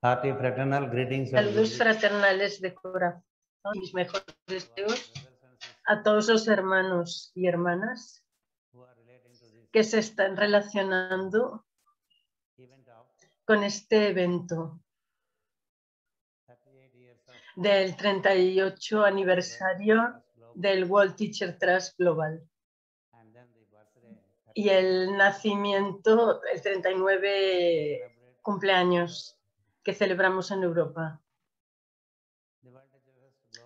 Hearty fraternal greetings. of Saludos fraternales de corazón mis mejores deseos a todos los hermanos y hermanas que se están relacionando con este evento 38 years of del 38 aniversario del World Teacher Trust Global. Y el nacimiento, el 39 celebrate cumpleaños que celebramos en Europa.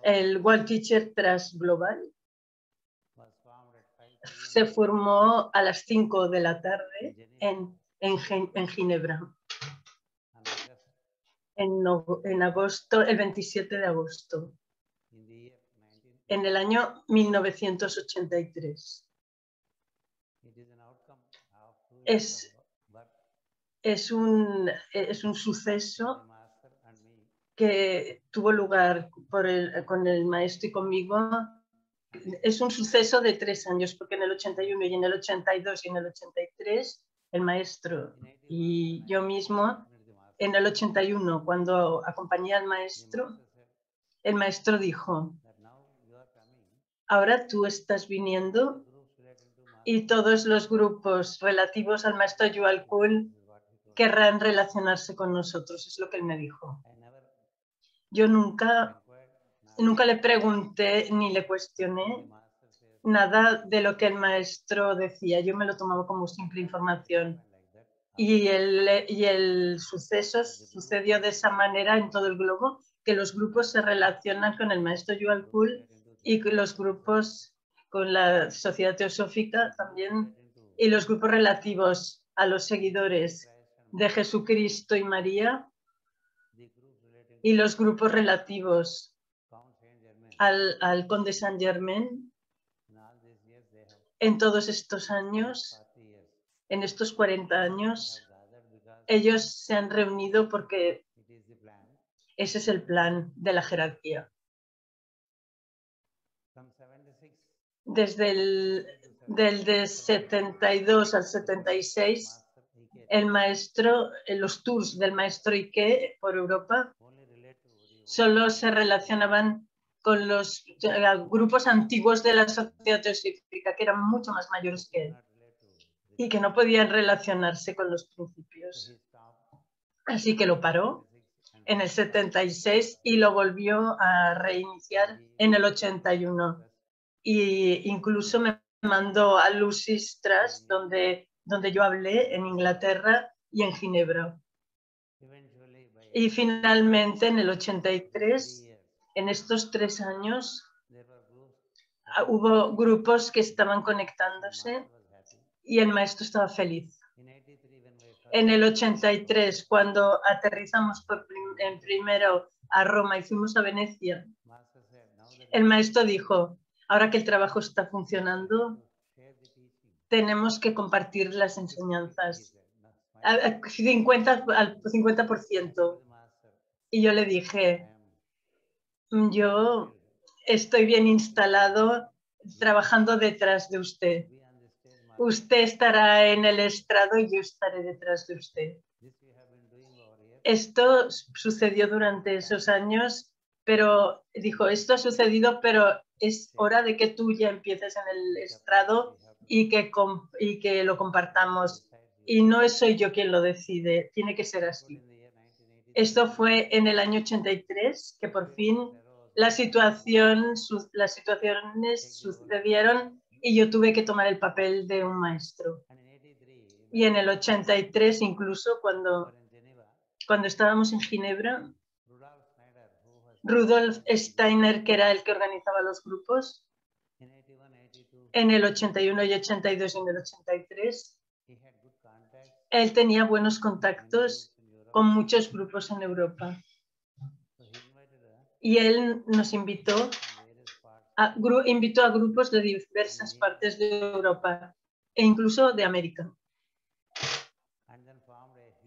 El World Teacher Trust Global was formed at 5 p.m. se formó a las 5 de la tarde en, en, en Ginebra, en, en agosto, el 27 de agosto, in the year 19. en el año 1983. It is an outcome of two Es- Es un, es un suceso que tuvo lugar por el- con el maestro y conmigo. Es un suceso de tres años, porque en el 81 y en el 82 y en el 83, el maestro in 81 y yo mismo, en el 81, cuando acompañé al The maestro, el maestro dijo, ahora tú estás viniendo y todos los grupos relativos al maestro Yuval querrán relacionarse con nosotros, es lo que él me dijo. Yo nunca, nunca le pregunté ni le cuestioné nada de lo que el maestro decía. Yo me lo tomaba como simple información. that. Y el, y el suceso sucedió de esa manera en todo el globo, que los grupos se relacionan con el maestro Yuval Kul y los grupos con la sociedad teosófica también, y los grupos relativos a los seguidores de Jesucristo y María, y los grupos relativos al, al conde Saint Germain, en todos estos años, en estos 40 años, ellos se han reunido porque ese es el plan de la jerarquía. Desde el del de 72 al 76, el maestro, eh, los tours del maestro Ike por Europa solo se relacionaban con los eh, grupos antiguos de la sociedad teosófica, que eran mucho más mayores que él y que no podían relacionarse con los principios. Así que lo paró en el 76 y lo volvió a reiniciar en el 81. Y incluso me mandó a Lucy's Trust, donde, donde yo hablé en Inglaterra y en Ginebra. Y finalmente, en el 83, en estos tres años, ah, hubo grupos que estaban conectándose y el maestro estaba feliz. En el 83, cuando aterrizamos por prim- en primero a Roma y fuimos a Venecia, el maestro dijo, ahora que el trabajo está funcionando, tenemos que compartir las enseñanzas. A- a 50 al 50%. Y yo le dije, "Mm, yo estoy bien instalado trabajando detrás de usted. Usted estará en el estrado y yo estaré detrás de usted. Esto sucedió durante esos años, pero dijo, esto ha sucedido, pero es hora de que tú ya empieces en el estrado y que, y que lo compartamos. Y no soy yo quien lo decide, tiene que ser así. Esto fue en el año 83 que por fin la situación, su- las situaciones sucedieron y yo tuve que tomar el papel de un maestro. Y en el 83 incluso cuando, cuando estábamos en Ginebra, Rudolf Steiner, que era el que organizaba los grupos, en el 81 y 82 y en el 83, él tenía buenos contactos con muchos grupos en Europa. Y él nos invitó a, invitó a grupos de diversas partes de Europa e incluso de América.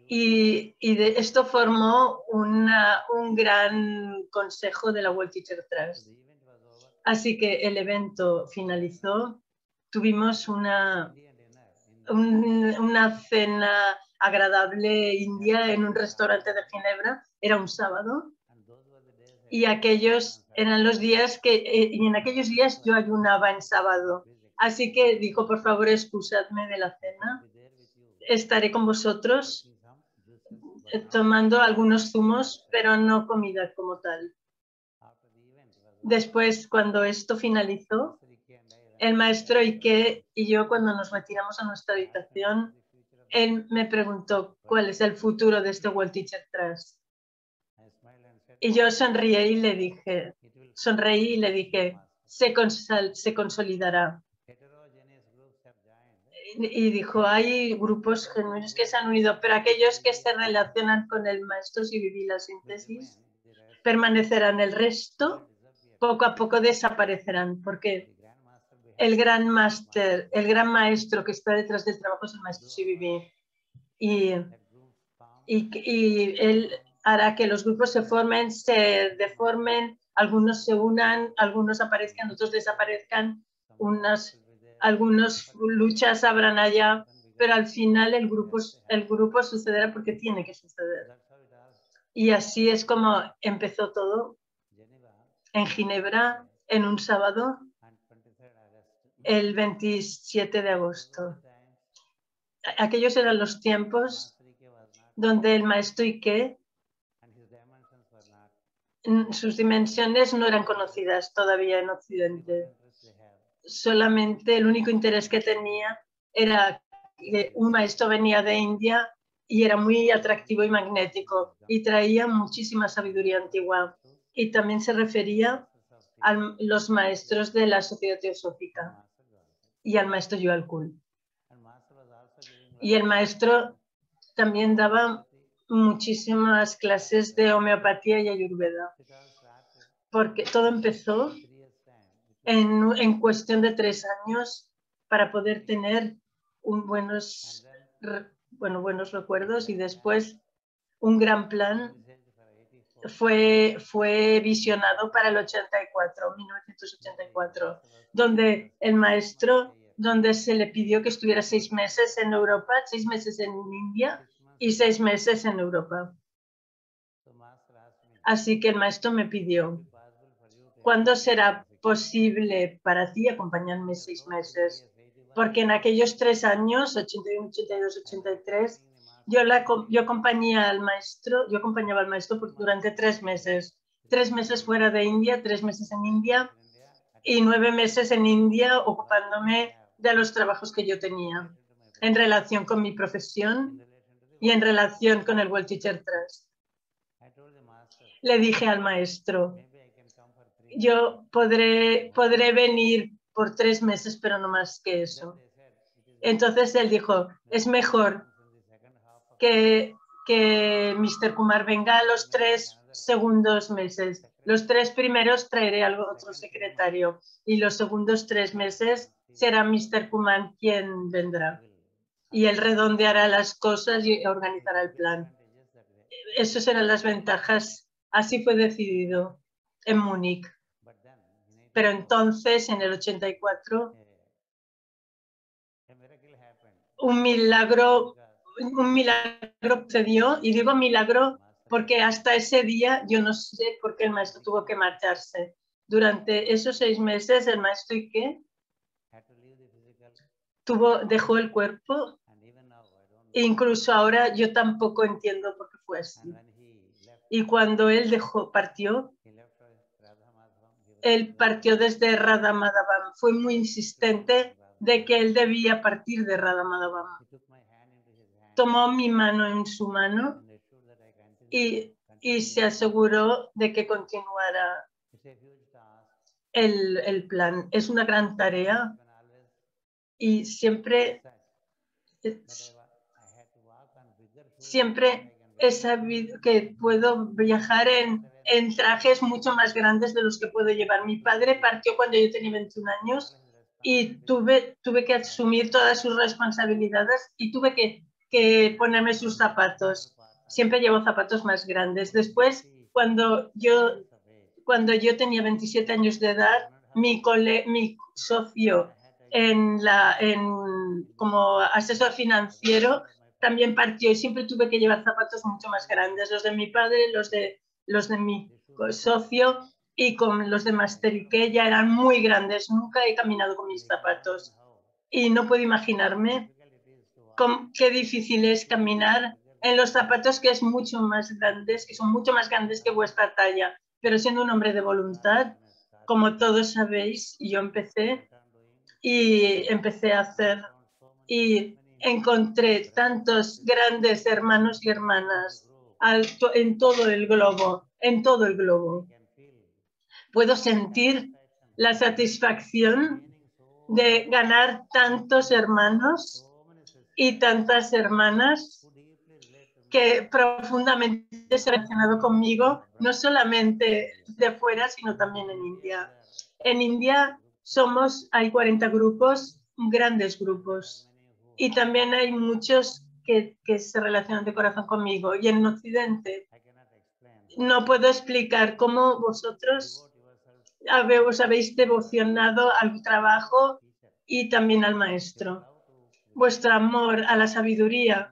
Y, y de esto formó una- un gran consejo de la World Teacher Trust. Así que el evento finalizó, tuvimos una, un- una cena agradable india en un restaurante de Ginebra era un sábado y aquellos eran los días que, eh, y en aquellos días yo ayunaba en sábado. Así que dijo, por favor, excusadme de la cena, estaré con vosotros eh, tomando algunos zumos, pero no comida como tal. after the event. it was Después, cuando esto finalizó, el maestro Ike y yo, cuando nos retiramos a nuestra habitación, él me preguntó cuál es el futuro de este World Teacher Trust. Y yo sonreí y le dije, sonreí y le dije, se, se consolidará. Y dijo, hay grupos genuinos que se han unido, pero aquellos que se relacionan con el maestro, si viví la síntesis, permanecerán. El resto. Poco a poco desaparecerán, porque el gran máster, el gran maestro que está detrás del trabajo es el maestro Sibibi. Y, that groups form y, y él hará que los grupos se formen, se deformen, algunos se unan, algunos aparezcan, otros desaparezcan, unas, algunos luchas habrán allá, pero al final el grupo, el grupo sucederá porque tiene que suceder. Y así es como empezó todo en Ginebra en un sábado, and 23rd August. el 27 de agosto. Aquellos eran los tiempos donde el maestro Ike, sus dimensiones no eran conocidas todavía en Occidente. Solamente el único interés que tenía era que un maestro venía de India y era muy atractivo y magnético y traía muchísima sabiduría antigua. Y también se refería a los maestros de la sociedad teosófica y al maestro Yuval Kul. Y el maestro también daba muchísimas clases de homeopatía y ayurveda, porque todo empezó en, en cuestión de tres años para poder tener un bueno, buenos recuerdos y después un gran plan fue, fue visionado para el 84, 1984, donde el maestro, donde se le pidió que estuviera seis meses en Europa, seis meses en India y seis meses en Europa. Así que el maestro me pidió, ¿cuándo será posible para ti acompañarme seis meses? Porque en aquellos tres años, 81, 82, 83, yo, la, yo acompañé al maestro, yo acompañaba al maestro durante tres meses. Tres meses fuera de India, tres meses en India y nueve meses en India ocupándome de los trabajos que yo tenía en relación con mi profesión y en relación con el World Teacher Trust. Le dije al maestro, yo podré, podré venir por tres meses, pero no más que eso. Entonces él dijo, es mejor que, que Mr. Kumar venga los tres segundos meses. Los tres primeros traeré algo otro secretario y los segundos tres meses será Mr. Kumar quien vendrá. Y él redondeará las cosas y organizará el plan. Esas eran las ventajas. Así fue decidido en Múnich. Pero entonces, en el 84, un milagro, un milagro sucedió. Y digo milagro porque hasta ese día yo no sé por qué el maestro tuvo que marcharse. Durante esos seis meses, el maestro Ike tuvo, dejó el cuerpo. E incluso ahora yo tampoco entiendo por qué fue así. Y cuando él dejó, partió, él partió desde Radha Madhavam. Fue muy insistente de que él debía partir de Radha Madhavam. Tomó mi mano en su mano y, y se aseguró de que continuara el, el plan. Es una gran tarea y siempre, siempre he sabido que puedo viajar en, en trajes mucho más grandes de los que puedo llevar. Mi padre partió cuando yo tenía 21 años y tuve, tuve que asumir todas sus responsabilidades y tuve que, que ponerme sus zapatos. Siempre llevo zapatos más grandes. Después, cuando yo, cuando yo tenía 27 años de edad, mi, socio en la, como asesor financiero también partió y siempre tuve que llevar zapatos mucho más grandes, los de mi padre, los de, los de mi socio y con los de Masterique ya eran muy grandes. Nunca he caminado con mis zapatos y no puedo imaginarme qué difícil es caminar en los zapatos que es mucho más grandes, que son mucho más grandes que vuestra talla. Pero siendo un hombre de voluntad, como todos sabéis, yo empecé y empecé a hacer y encontré tantos grandes hermanos y hermanas al to- en todo el globo, en todo el globo. Puedo sentir la satisfacción de ganar tantos hermanos y tantas hermanas que profundamente se han relacionado conmigo, no solamente de fuera, sino también en India. En India somos, hay 40 grupos, grandes grupos, y también hay muchos que, que se relacionan de corazón conmigo. Y en Occidente no puedo explicar cómo vosotros os habéis devocionado al trabajo y también al maestro. Vuestro amor a la sabiduría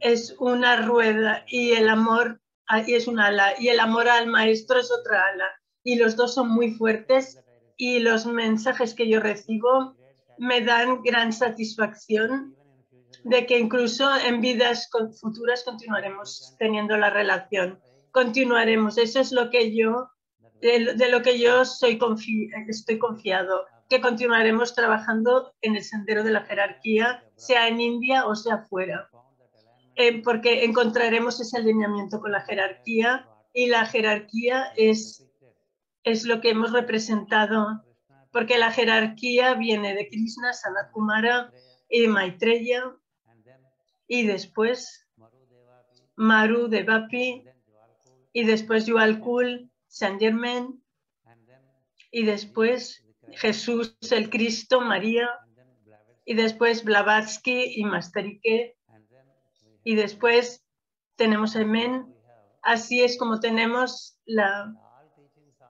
es una rueda y el amor y es un ala y el amor al maestro es otra ala y los dos son muy fuertes y los mensajes que yo recibo me dan gran satisfacción de que incluso en vidas futuras continuaremos teniendo la relación, continuaremos. Eso es lo que yo, de lo que yo soy confi- estoy confiado, que continuaremos trabajando en el sendero de la jerarquía, sea en India o sea fuera, Eh, porque encontraremos ese alineamiento con la jerarquía y la jerarquía es, es lo que hemos representado, porque la jerarquía viene de Krishna, Sanat Kumara y de Maitreya y después Maru de Vapi y después Yualkul, Saint Germain y después Jesús el Cristo, María y después Blavatsky y Masterike y después tenemos a Men. Así es como tenemos la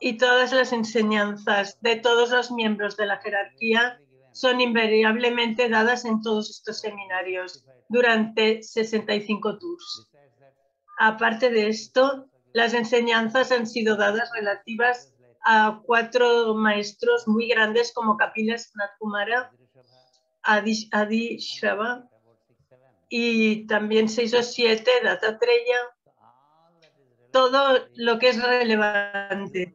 y todas las enseñanzas de todos los miembros de la jerarquía son invariablemente dadas en todos estos seminarios durante 65 tours. Aparte de esto, las enseñanzas han sido dadas relativas a cuatro maestros muy grandes como Kapila Sanat Kumara, Adi, Adi Shravan y también seis o siete Dattatreya. Todo lo que es relevante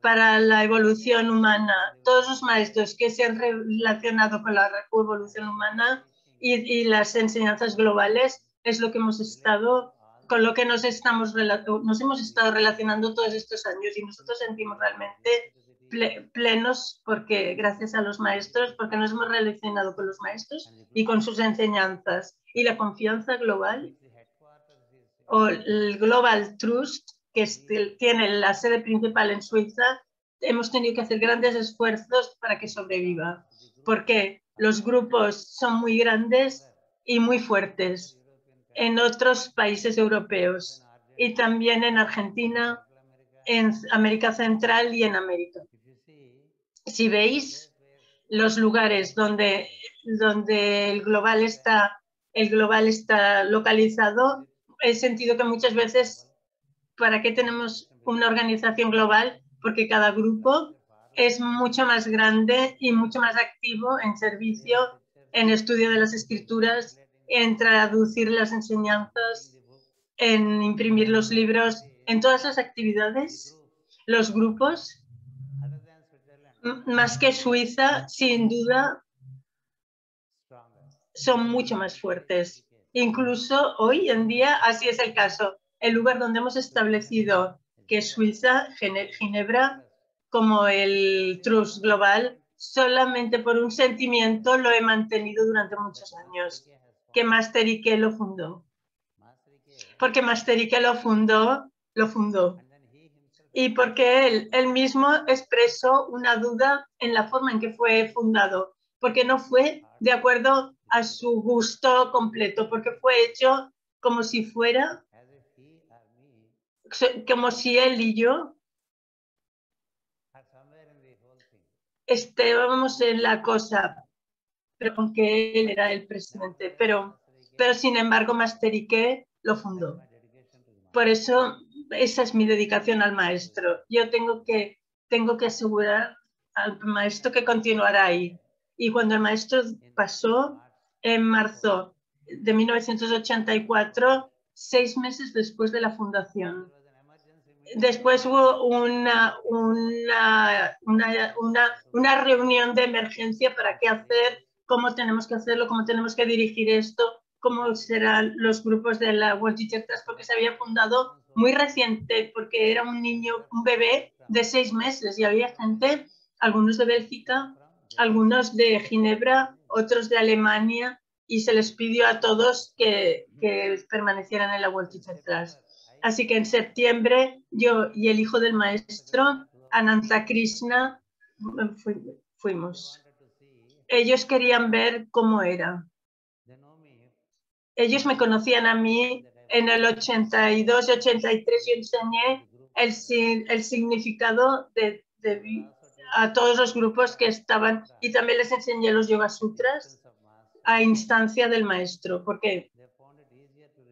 para la evolución humana, todos los maestros que se han relacionado con la evolución humana y, y las enseñanzas globales es lo que hemos estado con lo que nos estamos nos hemos estado relacionando todos estos años y nosotros sentimos realmente ple- plenos porque gracias a los maestros porque nos hemos relacionado con los maestros y con sus enseñanzas. Y la confianza global o el Global Trust que tiene la sede principal en Suiza hemos tenido que hacer grandes esfuerzos para que sobreviva porque los grupos son muy grandes y muy fuertes en otros países europeos y también en Argentina, en América Central y en América. Si veis los lugares donde, donde el, global está, el global está localizado, he sentido que muchas veces, ¿para qué tenemos una organización global? Porque cada grupo es mucho más grande y mucho más activo en servicio, en estudio de las escrituras, en traducir las enseñanzas, en imprimir los libros, en todas las actividades, los grupos, más que Suiza, sin duda, son mucho más fuertes. Incluso hoy en día así es el caso. El lugar donde hemos establecido que Suiza, Ginebra, como el Trust Global, solamente por un sentimiento lo he mantenido durante muchos años, que Master Ike lo fundó. Porque Master Ike lo fundó, lo fundó. Y porque él, él mismo expresó una duda en la forma en que fue fundado, porque no fue de acuerdo a su gusto completo, porque fue hecho como si fuera, como si él y yo estábamos en la cosa, pero aunque él era el presidente, pero pero sin embargo Masteriqué lo fundó. Por eso esa es mi dedicación al maestro. Yo tengo que, tengo que asegurar al maestro que continuará ahí. Y cuando el maestro pasó en marzo de 1984, seis meses después de la fundación. Después hubo una, una, una, una reunión de emergencia para qué hacer, cómo tenemos que hacerlo, cómo tenemos que dirigir esto, cómo serán los grupos de la World Teacher Class, porque se había fundado muy reciente, porque era un niño, un bebé de seis meses y había gente, algunos de Bélgica, algunos de Ginebra, otros de Alemania, y se les pidió a todos que, que permanecieran en la World Teacher Class. Así que en septiembre yo y el hijo del maestro, Ananta Krishna, fuimos. Ellos querían ver cómo era. Ellos me conocían a mí en el 82 y 83 yo enseñé el, el significado de, de, a todos los grupos que estaban y también les enseñé los Yoga Sutras a instancia del maestro, porque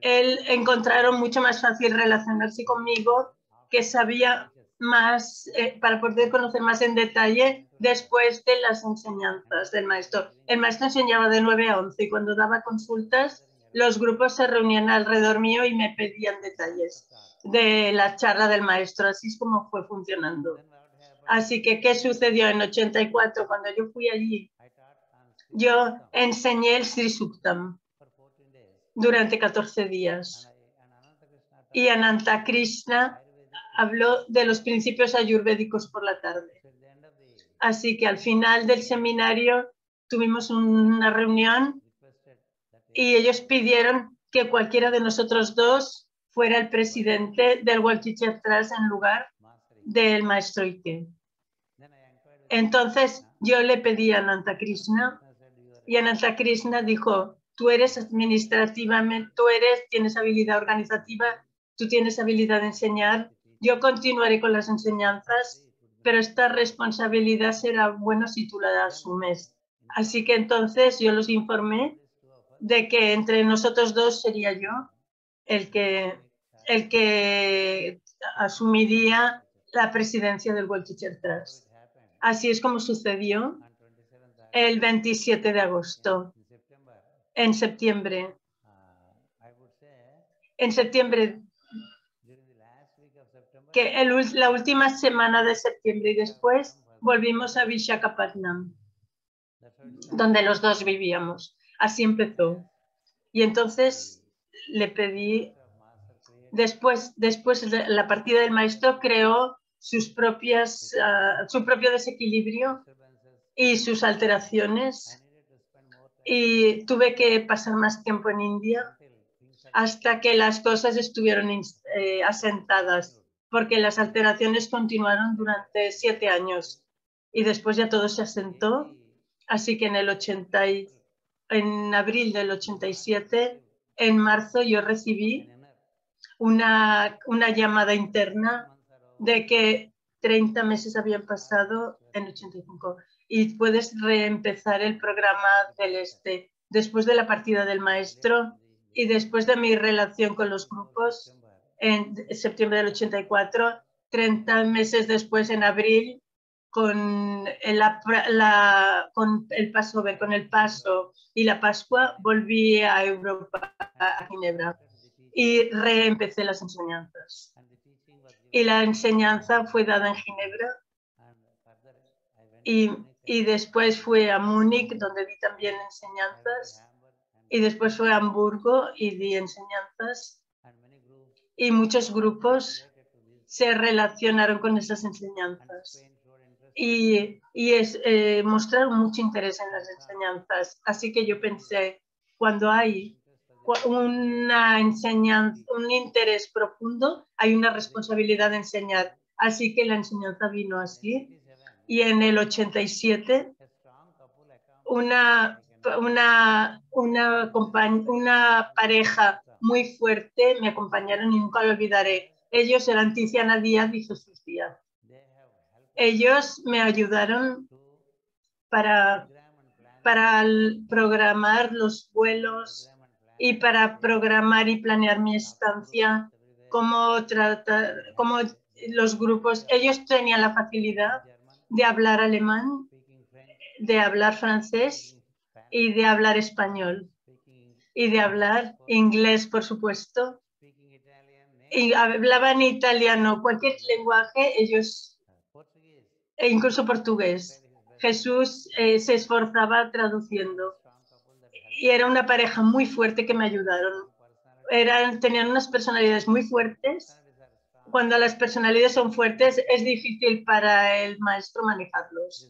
él encontraron mucho más fácil relacionarse conmigo, que sabía más, eh, para poder conocer más en detalle después de las enseñanzas del maestro. El maestro enseñaba de 9 a 11 y cuando daba consultas los grupos se reunían alrededor mío y me pedían detalles de la charla del maestro. Así es como fue funcionando. Así que, ¿qué sucedió en 84 cuando yo fui allí? Yo enseñé el Sri Suktam durante 14 días. Y Ananta Krishna habló de los principios ayurvédicos por la tarde. Así que al final del seminario tuvimos una reunión y ellos pidieron que cualquiera de nosotros dos fuera el presidente del Teacher Trust en lugar del maestro Ike. Entonces yo le pedí a Ananta Krishna y Ananta Krishna dijo, tú eres administrativamente, tú eres, tienes habilidad organizativa, tú tienes habilidad de enseñar, yo continuaré con las enseñanzas, pero esta responsabilidad será buena si tú la asumes. Así que entonces yo los informé de que entre nosotros dos sería yo el que, el que asumiría la presidencia del World Teacher Trust. Así es como sucedió el 27 de agosto, en septiembre. En septiembre, que el, la última semana de septiembre y después volvimos a Vishakhapatnam, donde los dos vivíamos. Así empezó. Y entonces le pedí, después, después de la partida del maestro, creó sus propias, uh, su propio desequilibrio y sus alteraciones. Y tuve que pasar más tiempo en India hasta que las cosas estuvieron eh, asentadas, porque las alteraciones continuaron durante siete años y después ya todo se asentó. Así que en el 80 en abril del 87, en marzo yo recibí una, una llamada interna de que 30 meses habían pasado en 85 y puedes reempezar el programa del este. Después de la partida del maestro y después de mi relación con los grupos en septiembre del 84, 30 meses después, en abril, con el, la, con el Passover, con el Paso y la Pascua, volví a Europa, a Ginebra, y reempecé las enseñanzas. Y la enseñanza fue dada en Ginebra y, y después fui a Múnich, donde di también enseñanzas, y después fui a Hamburgo y di enseñanzas, y muchos grupos se relacionaron con esas enseñanzas y, y es, eh, mostraron mucho interés en las enseñanzas. Así que yo pensé, cuando hay una enseñanza, un interés profundo, hay una responsabilidad de enseñar. Así que la enseñanza vino así. Y en el 87, una, una, una, una pareja muy fuerte me acompañaron y nunca lo olvidaré. Ellos eran Tiziana Díaz y Jesús ellos me ayudaron para, para programar los vuelos y para programar y planear mi estancia, cómo tratar, cómo los grupos, ellos tenían la facilidad de hablar alemán, de hablar francés y de hablar español y de hablar inglés, por supuesto. Y hablaban italiano, cualquier lenguaje, ellos, e incluso portugués. Jesús eh, se esforzaba traduciendo. Y era una pareja muy fuerte que me ayudaron. Eran, tenían unas personalidades muy fuertes. Cuando las personalidades son fuertes, es difícil para el maestro manejarlos.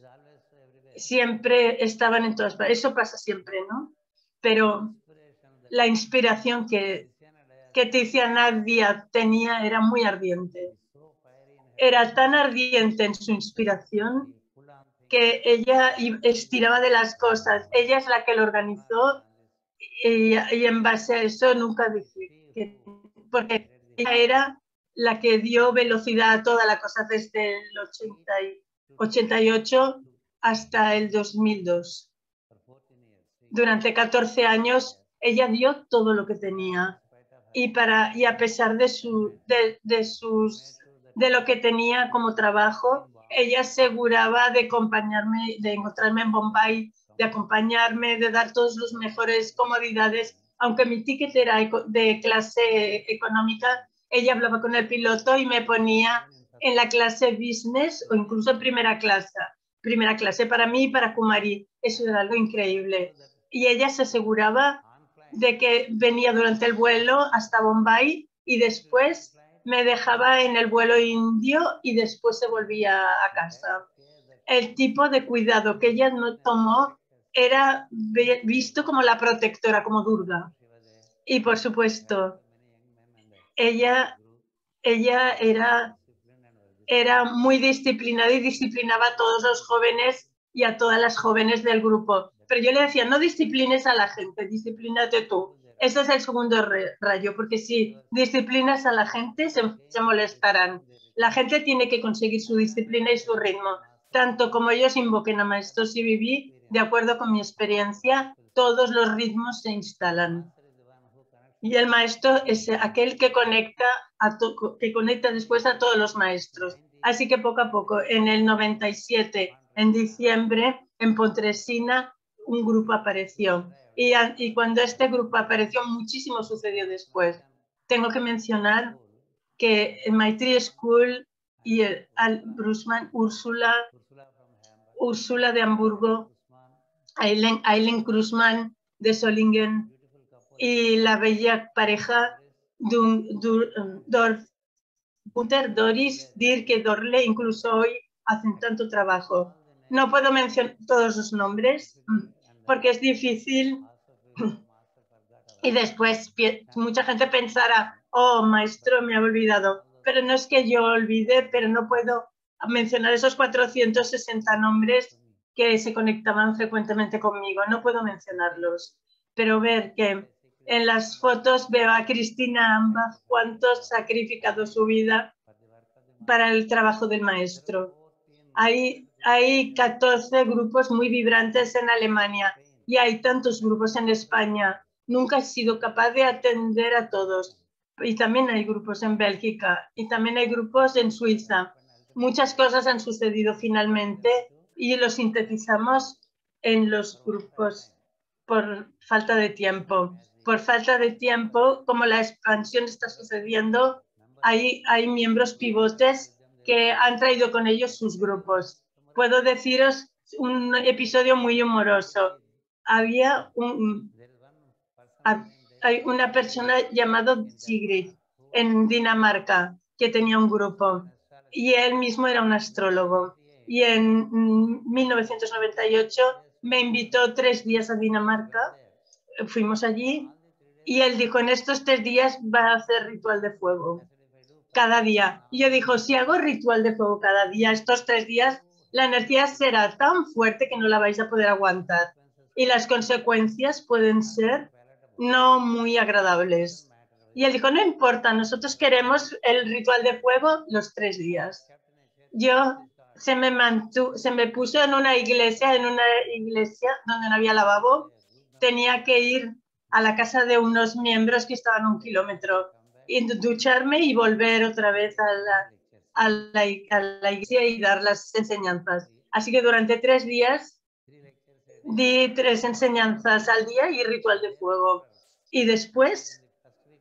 Siempre estaban en todas partes. Eso pasa siempre, ¿no? Pero la inspiración que, que Tiziana Díaz tenía era muy ardiente. Era tan ardiente en su inspiración que ella estiraba de las cosas. Ella es la que lo organizó y, y en base a eso nunca dije que, porque ella era la que dio velocidad a toda la cosa desde el 80 y 88 hasta el 2002. Durante 14 años ella dio todo lo que tenía y para y a pesar de su de, de sus de lo que tenía como trabajo ella aseguraba de acompañarme de encontrarme en Bombay de acompañarme de dar todas las mejores comodidades. Aunque mi ticket era de clase económica ella hablaba con el piloto y me ponía en la clase business o incluso en primera clase primera clase para mí y para Kumari. Eso era algo increíble. Y ella se aseguraba de que venía durante el vuelo hasta Bombay y después me dejaba en el vuelo indio y después se volvía a casa. El tipo de cuidado que ella no tomó era visto como la protectora, como Durga. Y por supuesto, ella, ella era, era muy disciplinada y disciplinaba a todos los jóvenes y a todas las jóvenes del grupo pero yo le decía, no disciplines a la gente, disciplínate tú. Ese es el segundo rayo, porque si disciplinas a la gente, se, se, molestarán. La gente tiene que conseguir su disciplina y su ritmo. Tanto como ellos invoquen a maestros y viví, de acuerdo con mi experiencia, todos los ritmos se instalan. Y el maestro es aquel que conecta, a que conecta después a todos los maestros. Así que poco a poco, en el 97, en diciembre, en Pontresina, un grupo apareció. Y, cuando este grupo apareció, muchísimo sucedió después. Tengo que mencionar que en Maitri School y el, Al Brusman, Úrsula, de Hamburgo, Aileen, Krusman de Solingen y la bella pareja Dorf, Gunther, Doris, Dirk, Dorle, incluso hoy hacen tanto trabajo. No puedo mencionar todos los nombres, porque es difícil. Y después mucha gente pensará, oh, maestro, me ha olvidado. Pero no es que yo olvide, pero no puedo mencionar esos 460 nombres que se conectaban frecuentemente conmigo. No puedo mencionarlos. Pero ver que en las fotos veo a Cristina Ambach cuánto ha sacrificado su vida para el trabajo del maestro. Hay hay 14 grupos muy vibrantes en Alemania y hay tantos grupos en España. Nunca he sido capaz de atender a todos. Y también hay grupos en Bélgica y también hay grupos en Suiza. Muchas cosas han sucedido finalmente y los sintetizamos en los grupos por falta de tiempo. Por falta de tiempo, como la expansión está sucediendo, hay, hay miembros pivotes que han traído con ellos sus grupos puedo deciros un episodio muy humoroso. Había un, una persona llamada Sigrid en Dinamarca que tenía un grupo y él mismo era un astrólogo. Y en 1998 me invitó tres días a Dinamarca, fuimos allí y él dijo, en estos tres días va a hacer ritual de fuego cada día. Y yo dijo, si hago ritual de fuego cada día, estos tres días la energía será tan fuerte que no la vais a poder aguantar y las consecuencias pueden ser no muy agradables. Y él dijo, no importa, nosotros queremos el ritual de fuego los tres días. Yo se me, se me puso en una iglesia, en una iglesia donde no había lavabo. Tenía que ir a la casa de unos miembros que estaban a un kilómetro, y ducharme y volver otra vez a la, a la, iglesia y dar las enseñanzas. Así que durante tres días di tres enseñanzas al día y ritual de fuego. Y después,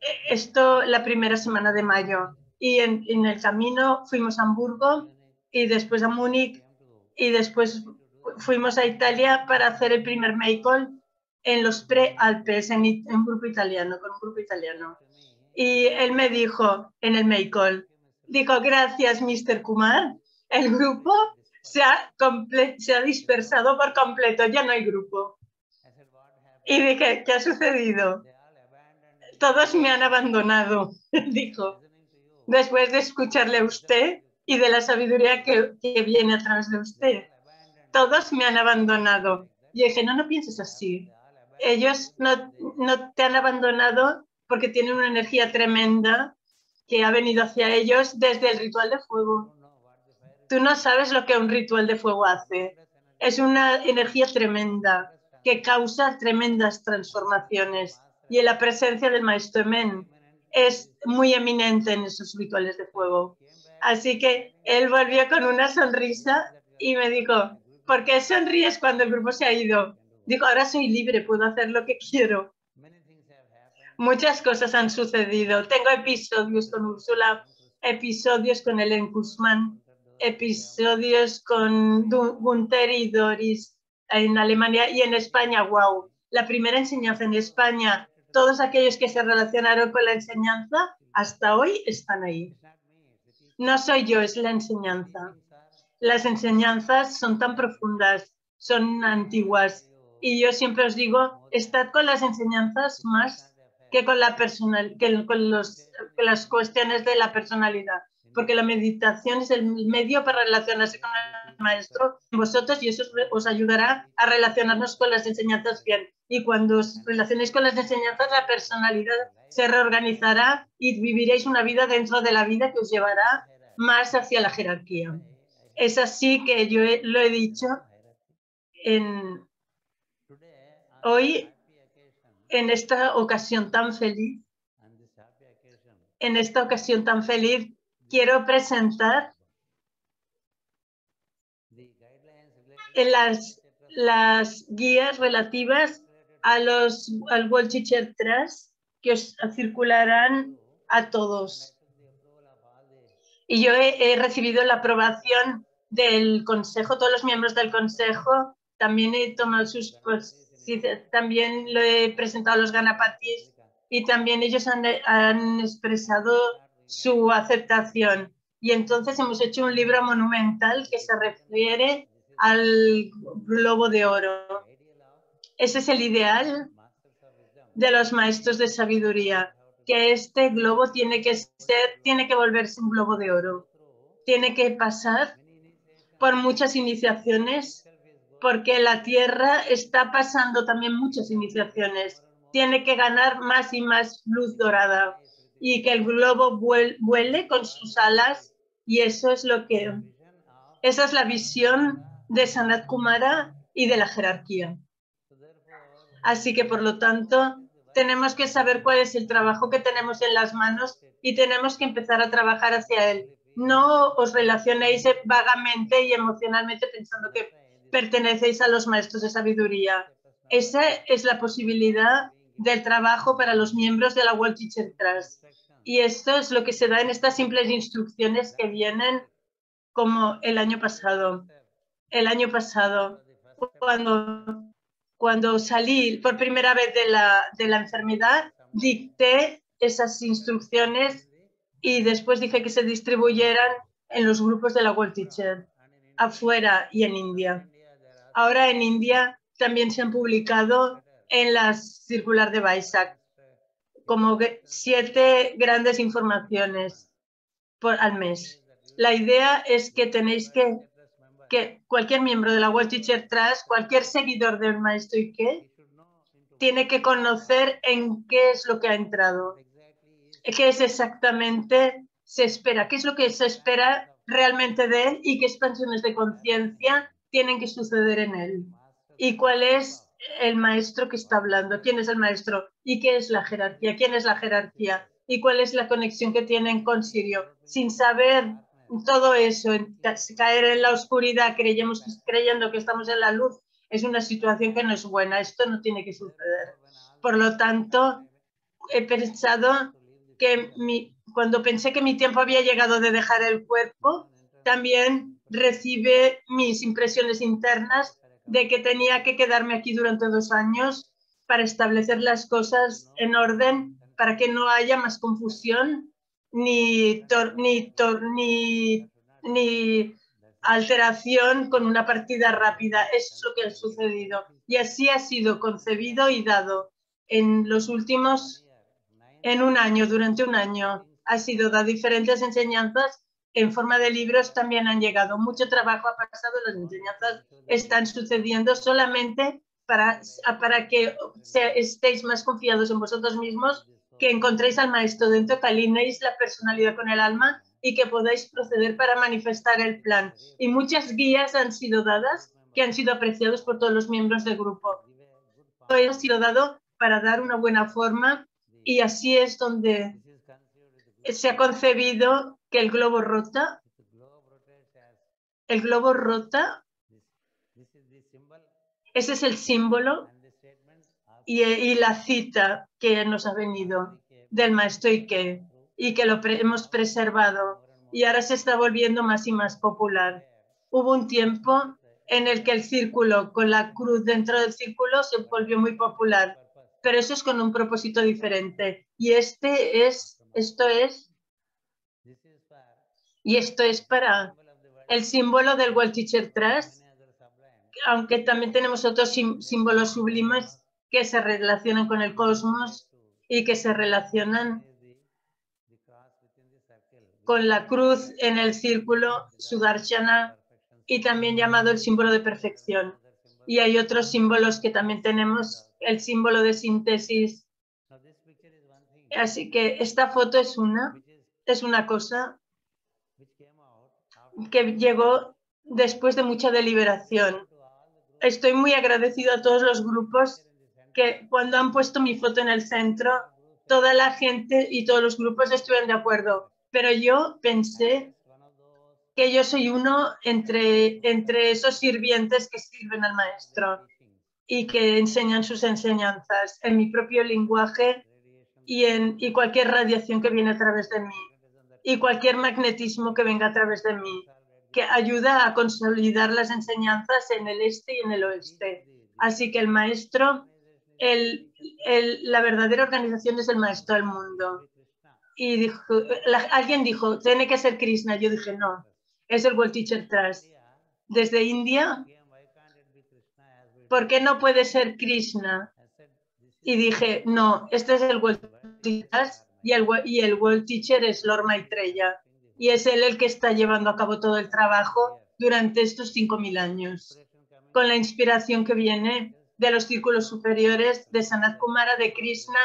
eh, esto la primera semana de mayo. Y en, el camino fuimos a Hamburgo y después a Múnich y después fuimos a Italia para hacer el primer Maicol en los pre-Alpes, en, en, grupo italiano, con un grupo italiano. Y él me dijo en el Maicol, dijo, gracias, Mr. Kumar, el grupo se ha, se ha dispersado por completo, ya no hay grupo. Y dije, ¿qué ha sucedido? Todos me han abandonado, dijo, después de escucharle a usted y de la sabiduría que, que viene a través de usted. Todos me han abandonado. Y dije, no, no pienses así. Ellos no, no te han abandonado porque tienen una energía tremenda que ha venido hacia ellos desde el ritual de fuego. Tú no sabes lo que un ritual de fuego hace. Es una energía tremenda que causa tremendas transformaciones. Y la presencia del maestro Men es muy eminente en esos rituales de fuego. Así que él volvió con una sonrisa y me dijo, ¿por qué sonríes cuando el grupo se ha ido? Digo, ahora soy libre, puedo hacer lo que quiero. Muchas cosas han sucedido. Tengo episodios con Úrsula, episodios con Ellen Guzmán, episodios con Gunther y Doris en Alemania y en España. ¡Wow! La primera enseñanza en España, todos aquellos que se relacionaron con la enseñanza, hasta hoy están ahí. No soy yo, es la enseñanza. Las enseñanzas son tan profundas, son antiguas. Y yo siempre os digo, estad con las enseñanzas más que con, la personal, que con, los, las cuestiones de la personalidad. Porque la meditación es el medio para relacionarse con el maestro, vosotros, y eso os ayudará a relacionarnos con las enseñanzas bien. Y cuando os relacionéis con las enseñanzas, la personalidad se reorganizará y viviréis una vida dentro de la vida que os llevará más hacia la jerarquía. Es así que yo he, lo he dicho en, hoy, en esta ocasión tan feliz, en esta ocasión tan feliz, quiero presentar las, las guías relativas a los, al World Teacher Trust que os circularán a todos. Y yo he, recibido la aprobación del Consejo, todos los miembros del Consejo. También he tomado sus, pues, también lo he presentado a los Ganapatis y también ellos han, han expresado su aceptación. Y entonces hemos hecho un libro monumental que se refiere al globo de oro. Ese es el ideal de los maestros de sabiduría, que este globo tiene que ser, tiene que volverse un globo de oro. Tiene que pasar por muchas iniciaciones, porque la Tierra está pasando también muchas iniciaciones. Tiene que ganar más y más luz dorada y que el globo vuele con sus alas y eso es lo que esa es la visión de Sanat Kumara y de la jerarquía. Así que por lo tanto tenemos que saber cuál es el trabajo que tenemos en las manos y tenemos que empezar a trabajar hacia él. No os relacionéis vagamente y emocionalmente pensando que pertenecéis a los maestros de sabiduría. Esa es la posibilidad del trabajo para los miembros de la World Teacher Trust. Y esto es lo que se da en estas simples instrucciones que vienen como el año pasado. El año pasado, cuando, cuando salí por primera vez de la, de la enfermedad, dicté esas instrucciones y después dije que se distribuyeran en los grupos de la World Teacher, afuera y en India. Ahora en India también se han publicado en la circular de Baisak como siete grandes informaciones por, al mes. La idea es que tenéis que, que cualquier miembro de la World Teacher Trust, cualquier seguidor del maestro Ike, tiene que conocer en qué es lo que ha entrado, qué es exactamente se espera, qué es lo que se espera realmente de él y qué expansiones de conciencia tienen que suceder en él y cuál es el maestro que está hablando, quién es el maestro y qué es la jerarquía, quién es la jerarquía y cuál es la conexión que tienen con Sirio. Sin saber todo eso, caer en la oscuridad creyendo, que estamos en la luz, es una situación que no es buena. Esto no tiene que suceder. Por lo tanto, he pensado que mi, cuando pensé que mi tiempo había llegado de dejar el cuerpo, también recibe mis impresiones internas de que tenía que quedarme aquí durante dos años para establecer las cosas en orden, para que no haya más confusión ni, ni, ni, ni alteración con una partida rápida. Eso es lo que ha sucedido. Y así ha sido concebido y dado en los últimos, en un año, durante un año. Ha sido dado diferentes enseñanzas en forma de libros también han llegado. Mucho trabajo ha pasado, las enseñanzas están sucediendo solamente para, para que estéis más confiados en vosotros mismos, que encontréis al maestro dentro, que alineéis la personalidad con el alma y que podáis proceder para manifestar el plan. Y muchas guías han sido dadas que han sido apreciados por todos los miembros del grupo. Todo ha sido dado para dar una buena forma y así es donde se ha concebido que el globo rota, el globo rota, ese es el símbolo y, y la cita que nos ha venido del maestro Ike y que lo hemos preservado y ahora se está volviendo más y más popular. Hubo un tiempo en el que el círculo con la cruz dentro del círculo se volvió muy popular, pero eso es con un propósito diferente. Y este es, esto es y esto es para el símbolo del World Teacher Trust, aunque también tenemos otros símbolos sublimes que se relacionan con el cosmos y que se relacionan con la cruz en el círculo Sudarshana y también llamado el símbolo de perfección. Y hay otros símbolos que también tenemos, el símbolo de síntesis. Así que esta foto es una, es una cosa que llegó después de mucha deliberación. Estoy muy agradecido a todos los grupos que cuando han puesto mi foto en el centro, toda la gente y todos los grupos estuvieron de acuerdo. Pero yo pensé que yo soy uno entre, entre esos sirvientes que sirven al maestro y que enseñan sus enseñanzas en mi propio lenguaje y en y cualquier radiación que viene a través de mí y cualquier magnetismo que venga a través de mí, que ayuda a consolidar las enseñanzas en el este y en el oeste. Así que el maestro, el, la verdadera organización es el maestro del mundo. Y dijo, alguien dijo, tiene que ser Krishna. Yo dije, no, es el World Teacher Trust. Desde India, ¿por qué no puede ser Krishna? Y dije, no, este es el World Teacher Trust y el, World Teacher es Lord Maitreya y es él el que está llevando a cabo todo el trabajo durante estos 5.000 años, con la inspiración que viene de los círculos superiores de Sanat Kumara, de Krishna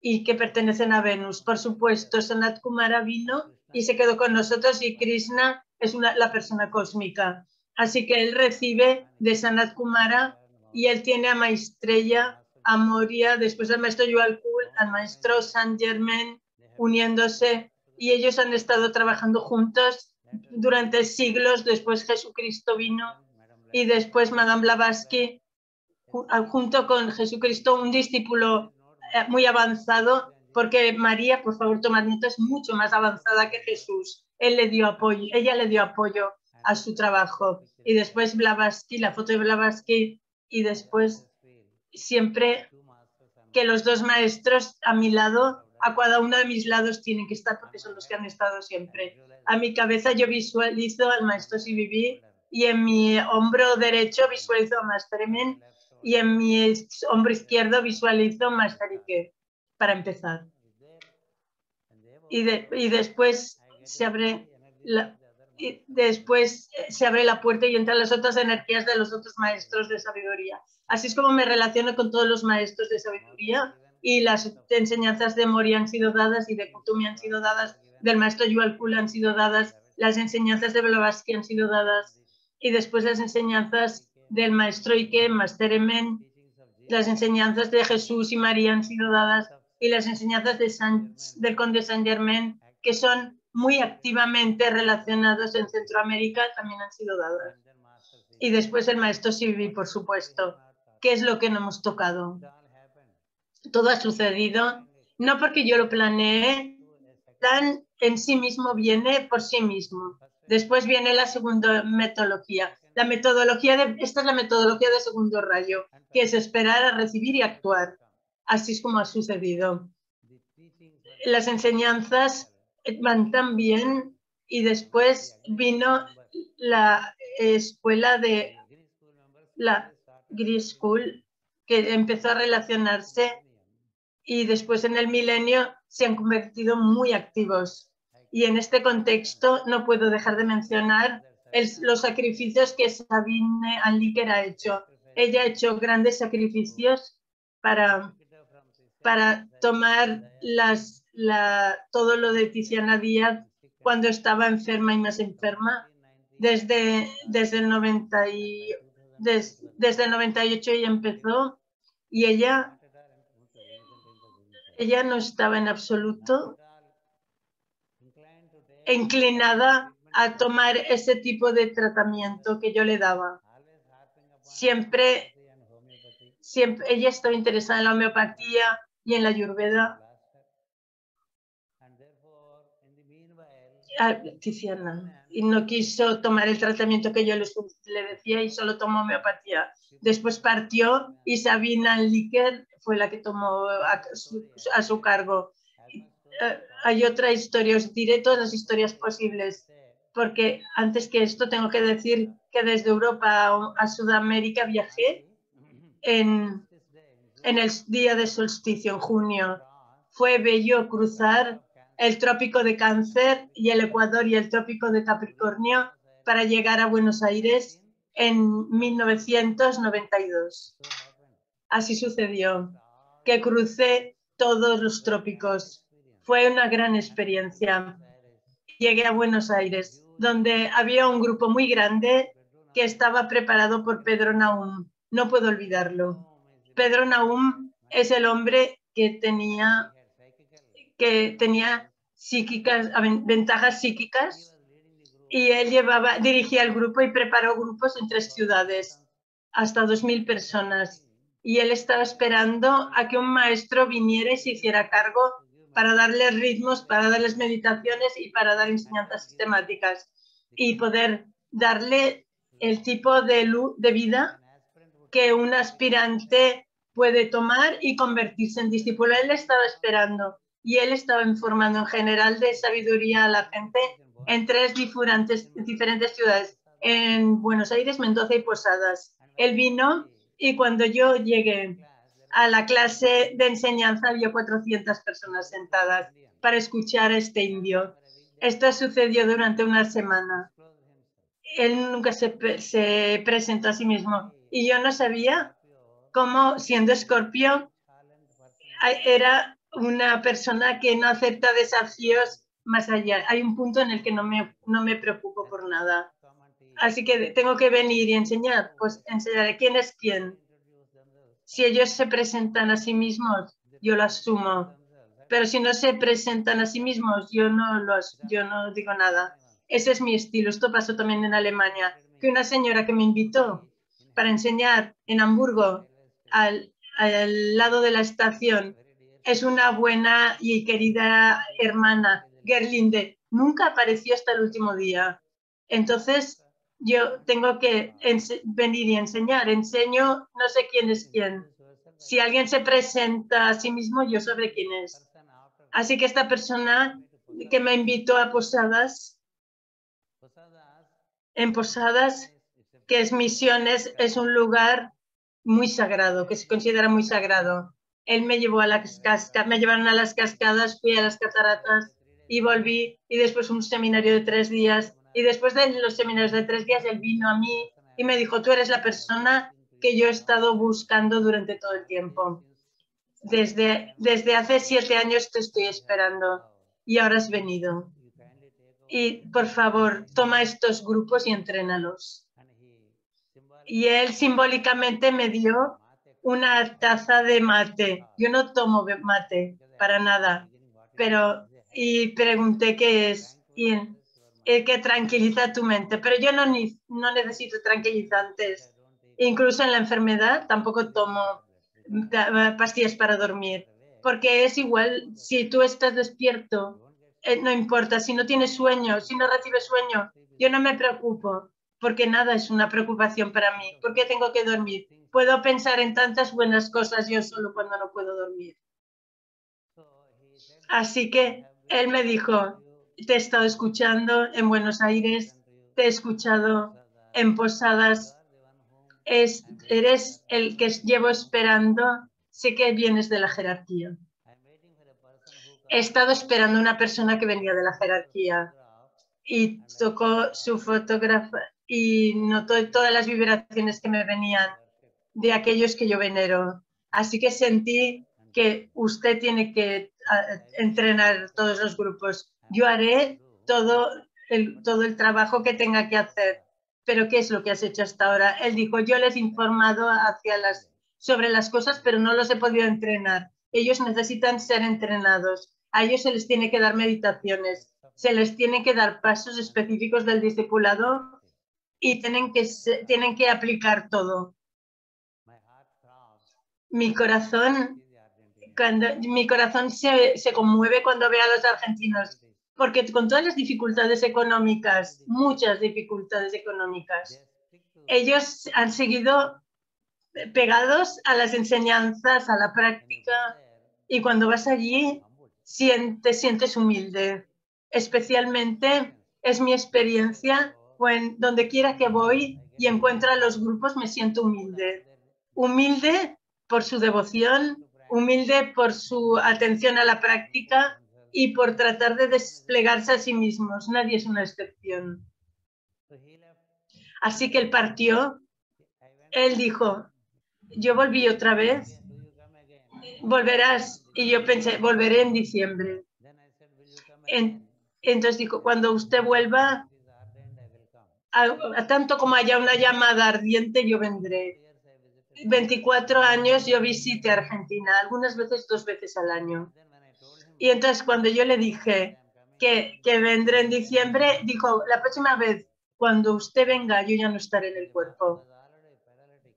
y que pertenecen a Venus. Por supuesto, Sanat Kumara vino y se quedó con nosotros y Krishna es una, la persona cósmica. Así que él recibe de Sanat Kumara y él tiene a Maestreya a Moria, después al maestro Yual Kul, al maestro San Germain, uniéndose y ellos han estado trabajando juntos durante siglos. Después Jesucristo vino y después Madame Blavatsky, junto con Jesucristo, un discípulo eh, muy avanzado, porque María, por favor, tomad nota, es mucho más avanzada que Jesús. Él le dio apoyo, ella le dio apoyo a su trabajo. Y después Blavatsky, la foto de Blavatsky, y después siempre que los dos maestros a mi lado, a cada uno de mis lados tienen que estar porque son los que han estado siempre. A mi cabeza yo visualizo al maestro Sibibi y en mi hombro derecho visualizo a Master y en mi hombro izquierdo visualizo Master Ike, para empezar. Y, y después se abre la, y después se abre la puerta y entran las otras energías de los otros maestros de sabiduría. Así es como me relaciono con todos los maestros de sabiduría y las enseñanzas de Mori han sido dadas y de Kutumi han sido dadas, del maestro Yuval Kul han sido dadas, las enseñanzas de Blavatsky han sido dadas y después las enseñanzas del maestro Ike, Master Emen las enseñanzas de Jesús y María han sido dadas y las enseñanzas del conde Saint Germain, que son muy activamente relacionados en Centroamérica, también han sido dadas. Y después el maestro Sibi, por supuesto. ¿Qué es lo que no hemos tocado? Todo ha sucedido, no porque yo lo planeé, plan en sí mismo viene por sí mismo. Después viene la segunda metodología. La metodología de, esta es la metodología de segundo rayo, que es esperar a recibir y actuar. Así es como ha sucedido. Las enseñanzas van tan bien y después vino la escuela de la Gris School, que empezó a relacionarse y después en el milenio se han convertido muy activos. Y en este contexto no puedo dejar de mencionar el- los sacrificios que Sabine Anliker ha hecho. Ella ha hecho grandes sacrificios para, para tomar las, la, todo lo de Tiziana Díaz cuando estaba enferma y más enferma. Desde, desde, el 90 y, des- desde el 98 ella empezó y ella, ella no estaba en absoluto inclinada a tomar ese tipo de tratamiento que yo le daba. Siempre, siempre ella estaba interesada en la homeopatía y en la ayurveda. Ah, Tiziana, y no quiso tomar el tratamiento que yo le, le decía y solo tomó homeopatía. Después partió y Sabina Licker fue la que tomó a su, a su cargo. Eh, hay otra historia, os diré todas las historias posibles, porque antes que esto tengo que decir que desde Europa a Sudamérica viajé en, en el día de solsticio, en junio. Fue bello cruzar el trópico de Cáncer y el Ecuador y el trópico de Capricornio para llegar a Buenos Aires en 1992. Así sucedió, que crucé todos los trópicos. Fue una gran experiencia. Llegué a Buenos Aires, donde había un grupo muy grande que estaba preparado por Pedro Naum. No puedo olvidarlo. Pedro Naum es el hombre que tenía, que tenía psíquicas, ventajas psíquicas y él llevaba, dirigía el grupo y preparó grupos en tres ciudades, hasta 2.000 personas. Y él estaba esperando a que un maestro viniera y se hiciera cargo para darles ritmos, para darles meditaciones y para dar enseñanzas sistemáticas y poder darle el tipo de, lu- de vida que un aspirante puede tomar y convertirse en discípulo. Él estaba esperando y él estaba informando en general de sabiduría a la gente en tres diferentes, ciudades, en Buenos Aires, Mendoza y Posadas. Él vino y cuando yo llegué a la clase de enseñanza había 400 personas sentadas para escuchar a este indio. Esto sucedió durante una semana. Él nunca se, se presentó a sí mismo y yo no sabía cómo, siendo escorpio, era una persona que no acepta desafíos más allá. Hay un punto en el que no me, no me preocupo por nada. Así que tengo que venir y enseñar. Pues enseñaré quién es quién. Si ellos se presentan a sí mismos, yo lo asumo. Pero si no se presentan a sí mismos, yo no, lo as- yo no digo nada. Ese es mi estilo. Esto pasó también en Alemania. Que una señora que me invitó para enseñar en Hamburgo, al, al lado de la estación, es una buena y querida hermana, Gerlinde. Nunca apareció hasta el último día. Entonces, yo tengo que venir y enseñar. Enseño, no sé quién es quién. Si alguien se presenta a sí mismo, yo sabré quién es. Así que esta persona que me invitó a Posadas, en Posadas, que es Misiones, es un lugar muy sagrado, que se considera muy sagrado. Él me llevó a las cascadas, me llevaron a las cascadas, fui a las cataratas y volví y después un seminario de tres días y después de los seminarios de tres días él vino a mí y me dijo, tú eres la persona que yo he estado buscando durante todo el tiempo. Desde, desde hace siete años te estoy esperando y ahora has venido. Y por favor, toma estos grupos y entrénalos. Y él simbólicamente me dio una taza de mate. Yo no tomo mate para nada, pero y pregunté qué es y el que tranquiliza tu mente, pero yo no, no necesito tranquilizantes. Incluso en la enfermedad tampoco tomo pastillas para dormir, porque es igual si tú estás despierto, eh, no importa, si no tienes sueño, si no recibes sueño, yo no me preocupo, porque nada es una preocupación para mí, porque tengo que dormir. Puedo pensar en tantas buenas cosas yo solo cuando no puedo dormir. Así que él me dijo, te he estado escuchando en Buenos Aires, te he escuchado en Posadas, es, eres el que llevo esperando, sé que vienes de la jerarquía. He estado esperando una persona que venía de la jerarquía y tocó su fotógrafo y notó todas las vibraciones que me venían de aquellos que yo venero. Así que sentí que usted tiene que entrenar todos los grupos. Yo haré todo el, todo el trabajo que tenga que hacer. Pero ¿qué es lo que has hecho hasta ahora? Él dijo, yo les he informado sobre las cosas, pero no los he podido entrenar. Ellos necesitan ser entrenados. A ellos se les tiene que dar meditaciones, se les tiene que dar pasos específicos del discipulado y tienen que, tienen que aplicar todo. Mi corazón, cuando, mi corazón se, se conmueve cuando veo a los argentinos, porque con todas las dificultades económicas, muchas dificultades económicas, ellos han seguido pegados a las enseñanzas, a la práctica, y cuando vas allí sien- te sientes humilde. Especialmente es mi experiencia, donde quiera que voy y encuentro a los grupos, me siento humilde. Humilde por su devoción, humilde por su atención a la práctica y por tratar de desplegarse a sí mismos. Nadie es una excepción. Así que él partió, él dijo, yo volví otra vez, volverás. Y yo pensé, volveré en diciembre. En- entonces dijo, cuando usted vuelva, a, a tanto como haya una llamada ardiente, yo vendré. 24 años yo visité Argentina, algunas veces dos veces al año. Y entonces cuando yo le dije que, que vendré en diciembre, dijo, la próxima vez, cuando usted venga, yo ya no estaré en el cuerpo,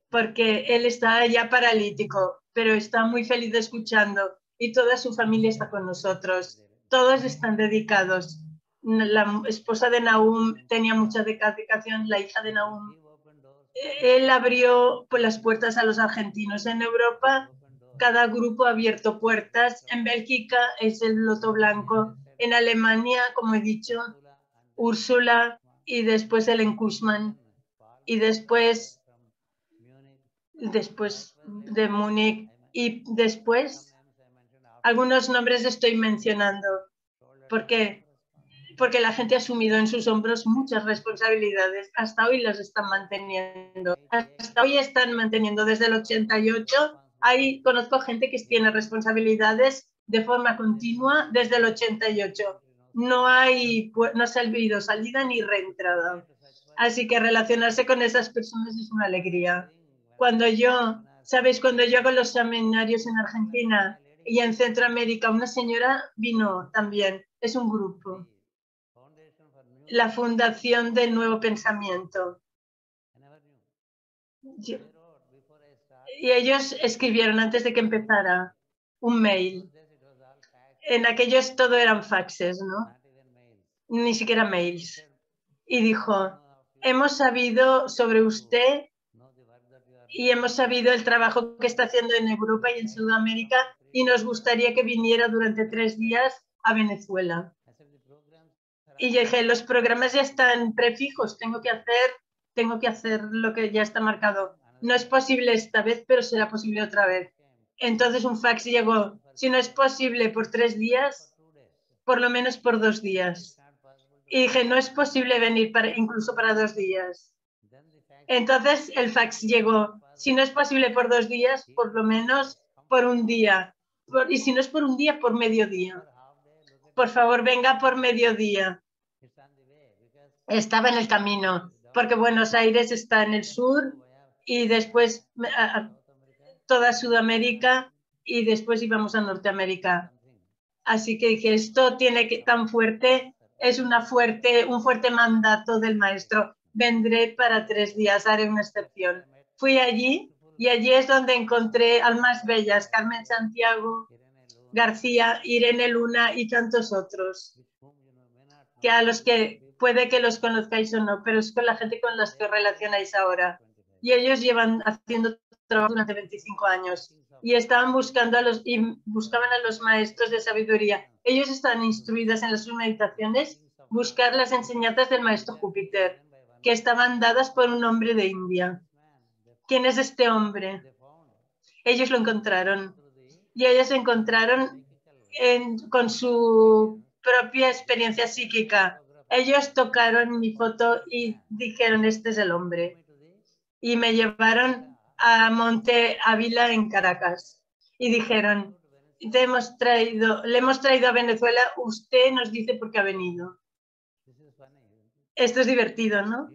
porque él está ya paralítico, pero está muy feliz escuchando y toda su familia está con nosotros. Todos están dedicados. La esposa de Nahum tenía mucha dedicación, la hija de Nahum él abrió pues, las puertas a los argentinos. En Europa, cada grupo ha abierto puertas. En Bélgica es el Loto Blanco. En Alemania, como he dicho, Úrsula y después el Enkushman. Y después, después de Múnich. Y después, algunos nombres estoy mencionando. porque porque la gente ha asumido en sus hombros muchas responsabilidades. Hasta hoy las están manteniendo. Hasta hoy están manteniendo desde el 88. Ahí conozco gente que tiene responsabilidades de forma continua desde el 88. No hay, no se ha habido salida ni reentrada. Así que relacionarse con esas personas es una alegría. Cuando yo, ¿sabéis? Cuando yo hago los seminarios en Argentina y en Centroamérica, una señora vino también. Es un grupo la fundación del nuevo pensamiento. Y ellos escribieron antes de que empezara un mail. En aquellos todo eran faxes, ¿no? Ni siquiera mails. Y dijo, hemos sabido sobre usted y hemos sabido el trabajo que está haciendo en Europa y en Sudamérica y nos gustaría que viniera durante tres días a Venezuela. Y dije, los programas ya están prefijos, tengo que hacer, tengo que hacer lo que ya está marcado. No es posible esta vez, pero será posible otra vez. Entonces un fax llegó, si no es posible por tres días, por lo menos por dos días. Y dije, no es posible venir para, incluso para dos días. Entonces el fax llegó, si no es posible por dos días, por lo menos por un día. Y si no es por un día, por mediodía. Por favor, venga por mediodía. Estaba en el camino, porque Buenos Aires está en el sur y después toda Sudamérica y después íbamos a Norteamérica. Así que dije, esto tiene que tan fuerte, es una fuerte, un fuerte mandato del maestro. Vendré para tres días, haré una excepción. Fui allí y allí es donde encontré almas bellas, Carmen Santiago, García, Irene Luna y tantos otros, que a los que puede que los conozcáis o no, pero es con la gente con las que os relacionáis ahora. Y ellos llevan haciendo trabajo durante 25 años y estaban buscando a los y buscaban a los maestros de sabiduría. Ellos están instruidas en las meditaciones buscar las enseñanzas del maestro Júpiter, que estaban dadas por un hombre de India. ¿Quién es este hombre? Ellos lo encontraron y ellos se encontraron en, con su propia experiencia psíquica. Ellos tocaron mi foto y dijeron, este es el hombre. Y me llevaron a Monte Ávila en Caracas y dijeron, te hemos traído, le hemos traído a Venezuela, usted nos dice por qué ha venido. Esto es divertido, ¿no?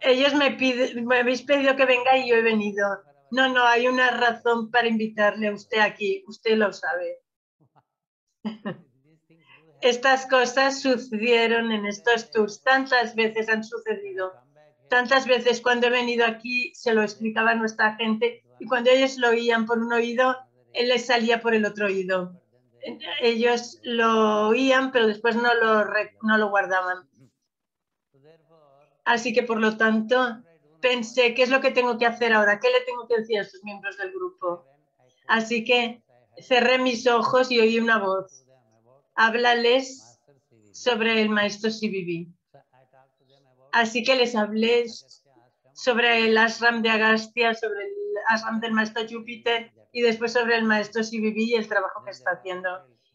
Ellos me, piden, me habéis pedido que venga y yo he venido. No, no, hay una razón para invitarle a usted aquí, usted lo sabe. Estas cosas sucedieron en estos tours, tantas veces han sucedido. Tantas veces cuando he venido aquí se lo explicaba a nuestra gente y cuando ellos lo oían por un oído, él les salía por el otro oído. Ellos lo oían, pero después no lo, no lo guardaban. Así que, por lo tanto, pensé, ¿qué es lo que tengo que hacer ahora? ¿Qué le tengo que decir a estos miembros del grupo? Así que cerré mis ojos y oí una voz. Háblales sobre el maestro CBB. Así que les hablé sobre el ashram de Agastya, sobre el ashram del maestro Júpiter y después sobre el maestro CBB y el trabajo que está haciendo.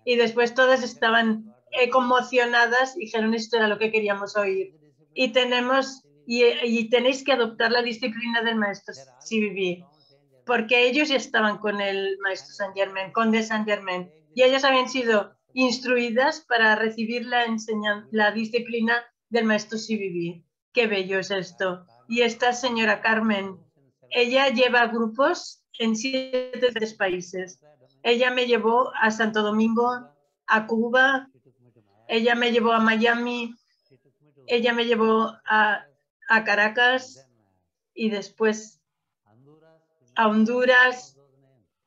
Y después todas estaban conmocionadas y dijeron esto era lo que queríamos oír. Y tenemos y, y, tenéis que adoptar la disciplina del maestro CBB, porque ellos ya estaban con el maestro Saint Germain, con de Saint Germain, y ellas habían sido instruidas para recibir la, la disciplina del maestro CBB. Qué bello es esto. Y esta señora Carmen, ella lleva grupos en siete países. Ella me llevó a Santo Domingo, a Cuba, ella me llevó a Miami, ella me llevó a Caracas y después a Honduras.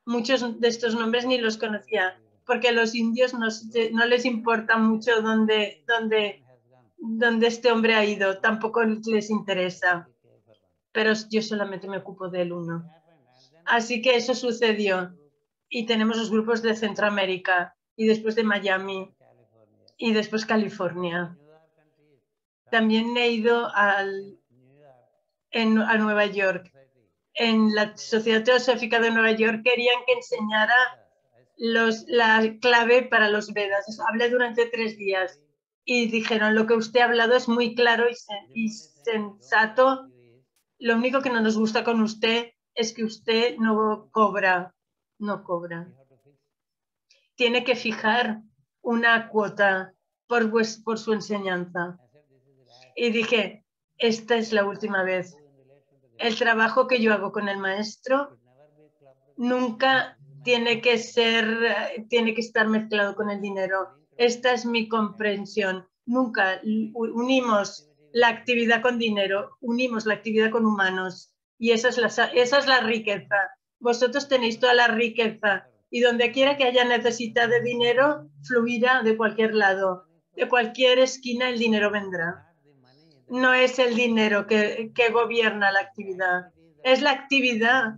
Muchos de estos nombres ni los conocía, porque a los indios no, no les importa mucho dónde, dónde donde este hombre ha ido, tampoco les interesa, pero yo solamente me ocupo del uno. Así que eso sucedió y tenemos los grupos de Centroamérica y después de Miami y después California. También he ido al, en, a Nueva York. En la Sociedad Teosófica de Nueva York querían que enseñara los, la clave para los Vedas. Hablé durante tres días y dijeron, lo que usted ha hablado es muy claro y, sensato. Lo único que no nos gusta con usted es que usted no cobra, no cobra. Tiene que fijar una cuota por, por su enseñanza. Y dije, esta es la última vez. El trabajo que yo hago con el maestro nunca tiene que ser, tiene que estar mezclado con el dinero esta es mi comprensión. Nunca unimos la actividad con dinero, unimos la actividad con humanos. Y esa es la, esa es la riqueza. Vosotros tenéis toda la riqueza y donde quiera que haya necesidad de dinero, fluirá de cualquier lado. De cualquier esquina el dinero vendrá. No es el dinero que, que gobierna la actividad, es la actividad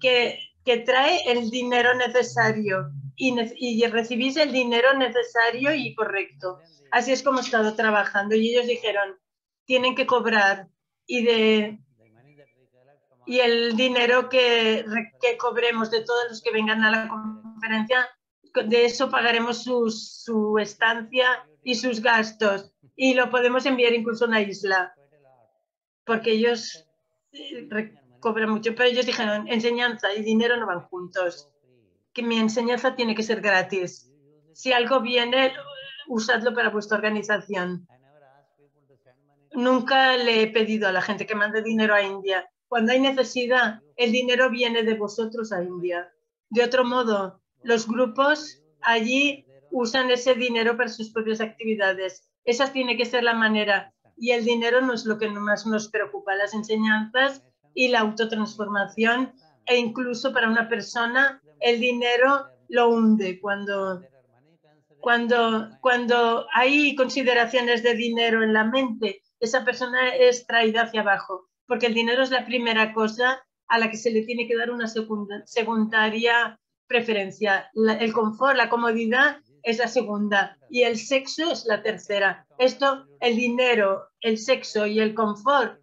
que, que trae el dinero necesario y, recibís el dinero necesario y correcto. Así es como he estado trabajando. Y ellos dijeron, tienen que cobrar y de y el dinero que, que cobremos de todos los que vengan a la conferencia, de eso pagaremos su, su estancia y sus gastos. Y lo podemos enviar incluso a una isla, porque ellos cobran mucho. Pero ellos dijeron, enseñanza y dinero no van juntos que mi enseñanza tiene que ser gratis. Si algo viene, usadlo para vuestra organización. Nunca le he pedido a la gente que mande dinero a India. Cuando hay necesidad, el dinero viene de vosotros a India. De otro modo, los grupos allí usan ese dinero para sus propias actividades. Esa tiene que ser la manera. Y el dinero no es lo que más nos preocupa. Las enseñanzas y la autotransformación e incluso para una persona el dinero lo hunde cuando cuando cuando hay consideraciones de dinero en la mente esa persona es traída hacia abajo porque el dinero es la primera cosa a la que se le tiene que dar una segunda, secundaria preferencia. La, el confort la comodidad es la segunda y el sexo es la tercera. Esto el dinero el sexo y el confort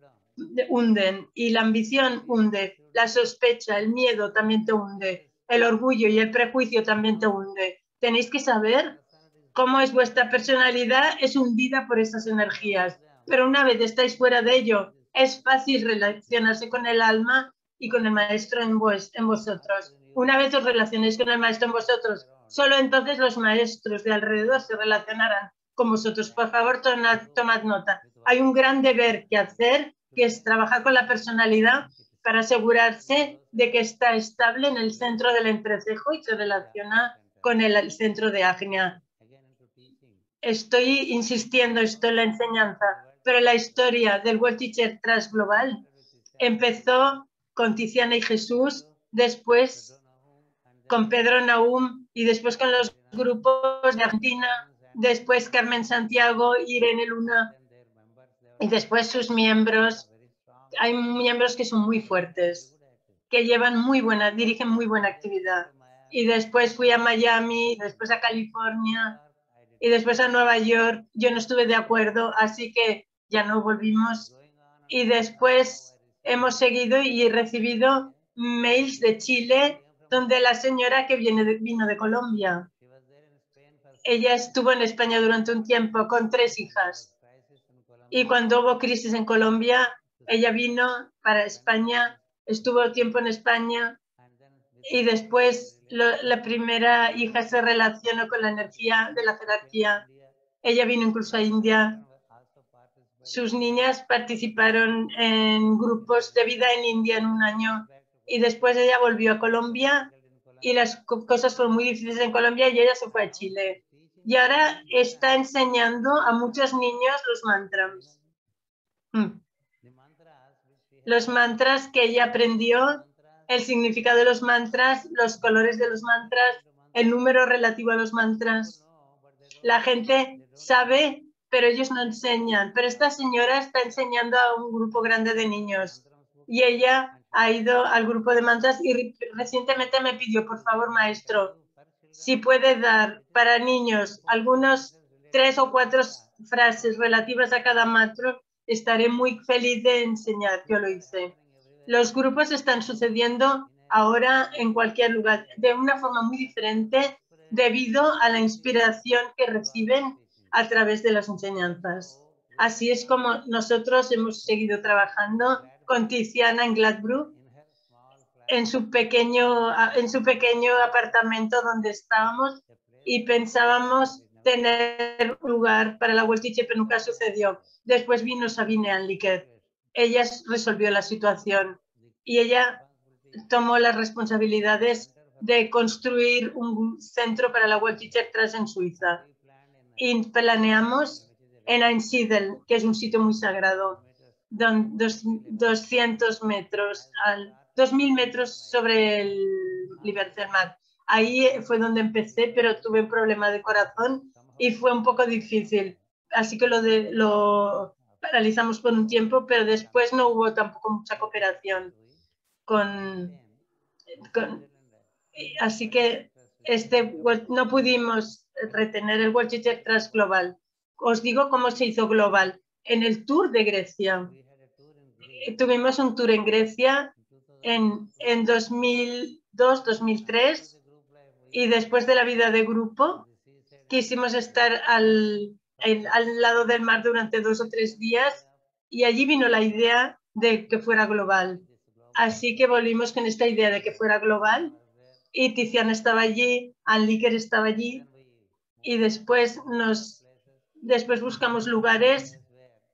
hunden y la ambición hunde, la sospecha, el miedo también te hunde, el orgullo y el prejuicio también te hunde. Tenéis que saber cómo es vuestra personalidad, es hundida por esas energías, pero una vez estáis fuera de ello, es fácil relacionarse con el alma y con el maestro en, vos, en vosotros. Una vez os relacionéis con el maestro en vosotros, solo entonces los maestros de alrededor se relacionarán con vosotros. Por favor, tomad, tomad nota. Hay un gran deber que hacer que es trabajar con la personalidad para asegurarse de que está estable en el centro del entrecejo y se relaciona con el, centro de Agnia. Estoy insistiendo esto en la enseñanza, pero la historia del World Teacher Transglobal empezó con Tiziana y Jesús, después con Pedro Naum y después con los grupos de Argentina, después Carmen Santiago, Irene Luna, y después sus miembros, hay miembros que son muy fuertes, que llevan muy buena, dirigen muy buena actividad. Y después fui a Miami, después a California y después a Nueva York. Yo no estuve de acuerdo, así que ya no volvimos. Y después hemos seguido y recibido mails de Chile donde la señora que viene vino de Colombia. Ella estuvo en España durante un tiempo con tres hijas y cuando hubo crisis en Colombia, ella vino para España, estuvo tiempo en España y después la primera hija se relacionó con la energía de la jerarquía. Ella vino incluso a India. Sus niñas participaron en grupos de vida en India en un año y después ella volvió a Colombia y las cosas fueron muy difíciles en Colombia y ella se fue a Chile y ahora está enseñando a muchos niños los mantras. Mm. Los mantras que ella aprendió, el significado de los mantras, los colores de los mantras, el número relativo a los mantras. La gente sabe, pero ellos no enseñan. Pero esta señora está enseñando a un grupo grande de niños y ella ha ido al grupo de mantras y recientemente me pidió, por favor, maestro, si puede dar para niños algunos tres o cuatro frases relativas a cada mantra, estaré muy feliz de enseñar. Yo lo hice. Los grupos están sucediendo ahora en cualquier lugar de una forma muy diferente debido a la inspiración que reciben a través de las enseñanzas. Así es como nosotros hemos seguido trabajando con Tiziana en Gladbrook en su pequeño, en su pequeño apartamento donde estábamos y pensábamos tener lugar para la Teacher, pero nunca sucedió. Después vino Sabine Anliker. Ella resolvió la situación y ella tomó las responsabilidades de construir un centro para la World Teacher Trust en Suiza. Y planeamos en Einsiedeln, que es un sitio muy sagrado, dos, 200 metros al 2.000 metros sobre el mar. Ahí fue donde empecé, pero tuve un problema de corazón y fue un poco difícil. Así que lo, de, lo paralizamos por un tiempo, pero después no hubo tampoco mucha cooperación con, con así que este no pudimos retener el World Teacher Trust Global. Os digo cómo se hizo global. En el tour de Grecia. Tuvimos un tour en Grecia en, en 2002, 2003 y después de la vida de grupo quisimos estar al, al lado del mar durante dos o tres días y allí vino la idea de que fuera global. Así que volvimos con esta idea de que fuera global y Tiziana estaba allí, Anliker estaba allí y después nos después buscamos lugares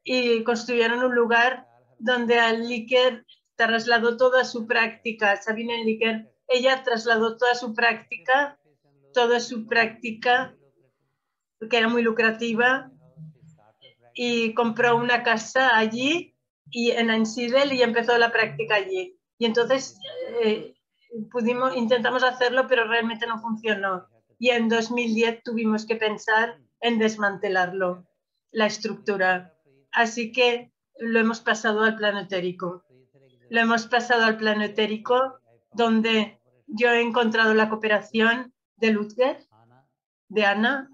y construyeron un lugar donde Anliker trasladó toda su práctica, Sabine Licker, ella trasladó toda su práctica, toda su práctica, que era muy lucrativa, y compró una casa allí y en Einsiedel y empezó la práctica allí. Y entonces eh, intentamos hacerlo, pero realmente no funcionó. Y en 2010 tuvimos que pensar en desmantelarlo, la estructura. Así que lo hemos pasado al plano etérico. Lo hemos pasado al plano etérico, donde yo he encontrado la cooperación de Lutger, de Ana.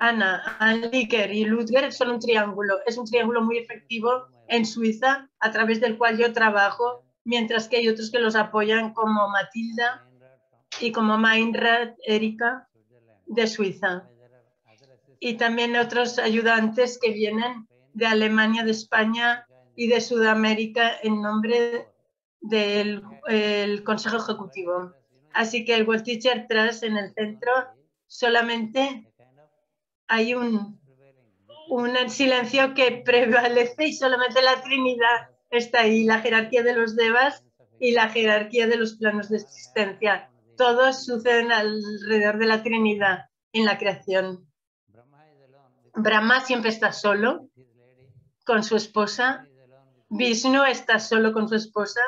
Ana, Anliker y Lutger son un triángulo. Es un triángulo muy efectivo en Suiza, a través del cual yo trabajo, mientras que hay otros que los apoyan como Matilda y como Meinrad, Erika, de Suiza. Y también otros ayudantes que vienen de Alemania, de España y de Sudamérica en nombre del el Consejo Ejecutivo. Así que el World Teacher Trust en el centro solamente hay un, un silencio que prevalece y solamente la Trinidad está ahí, la jerarquía de los devas y la jerarquía de los planos de existencia. Todos suceden alrededor de la Trinidad en la creación. Brahma siempre está solo con su esposa, Vishnu está solo con su esposa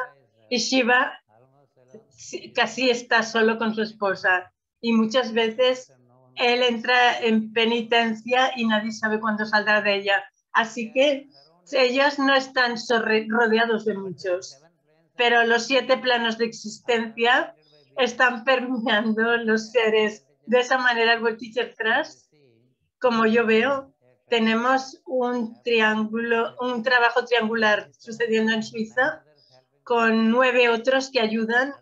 y Shiva casi está solo con su esposa. Y muchas veces él entra en penitencia y nadie sabe cuándo saldrá de ella. Así que ellos no están rodeados de muchos, pero los siete planos de existencia están permeando los seres. De esa manera, el Teacher como yo veo, tenemos un triángulo, un trabajo triangular sucediendo en Suiza con nueve otros que ayudan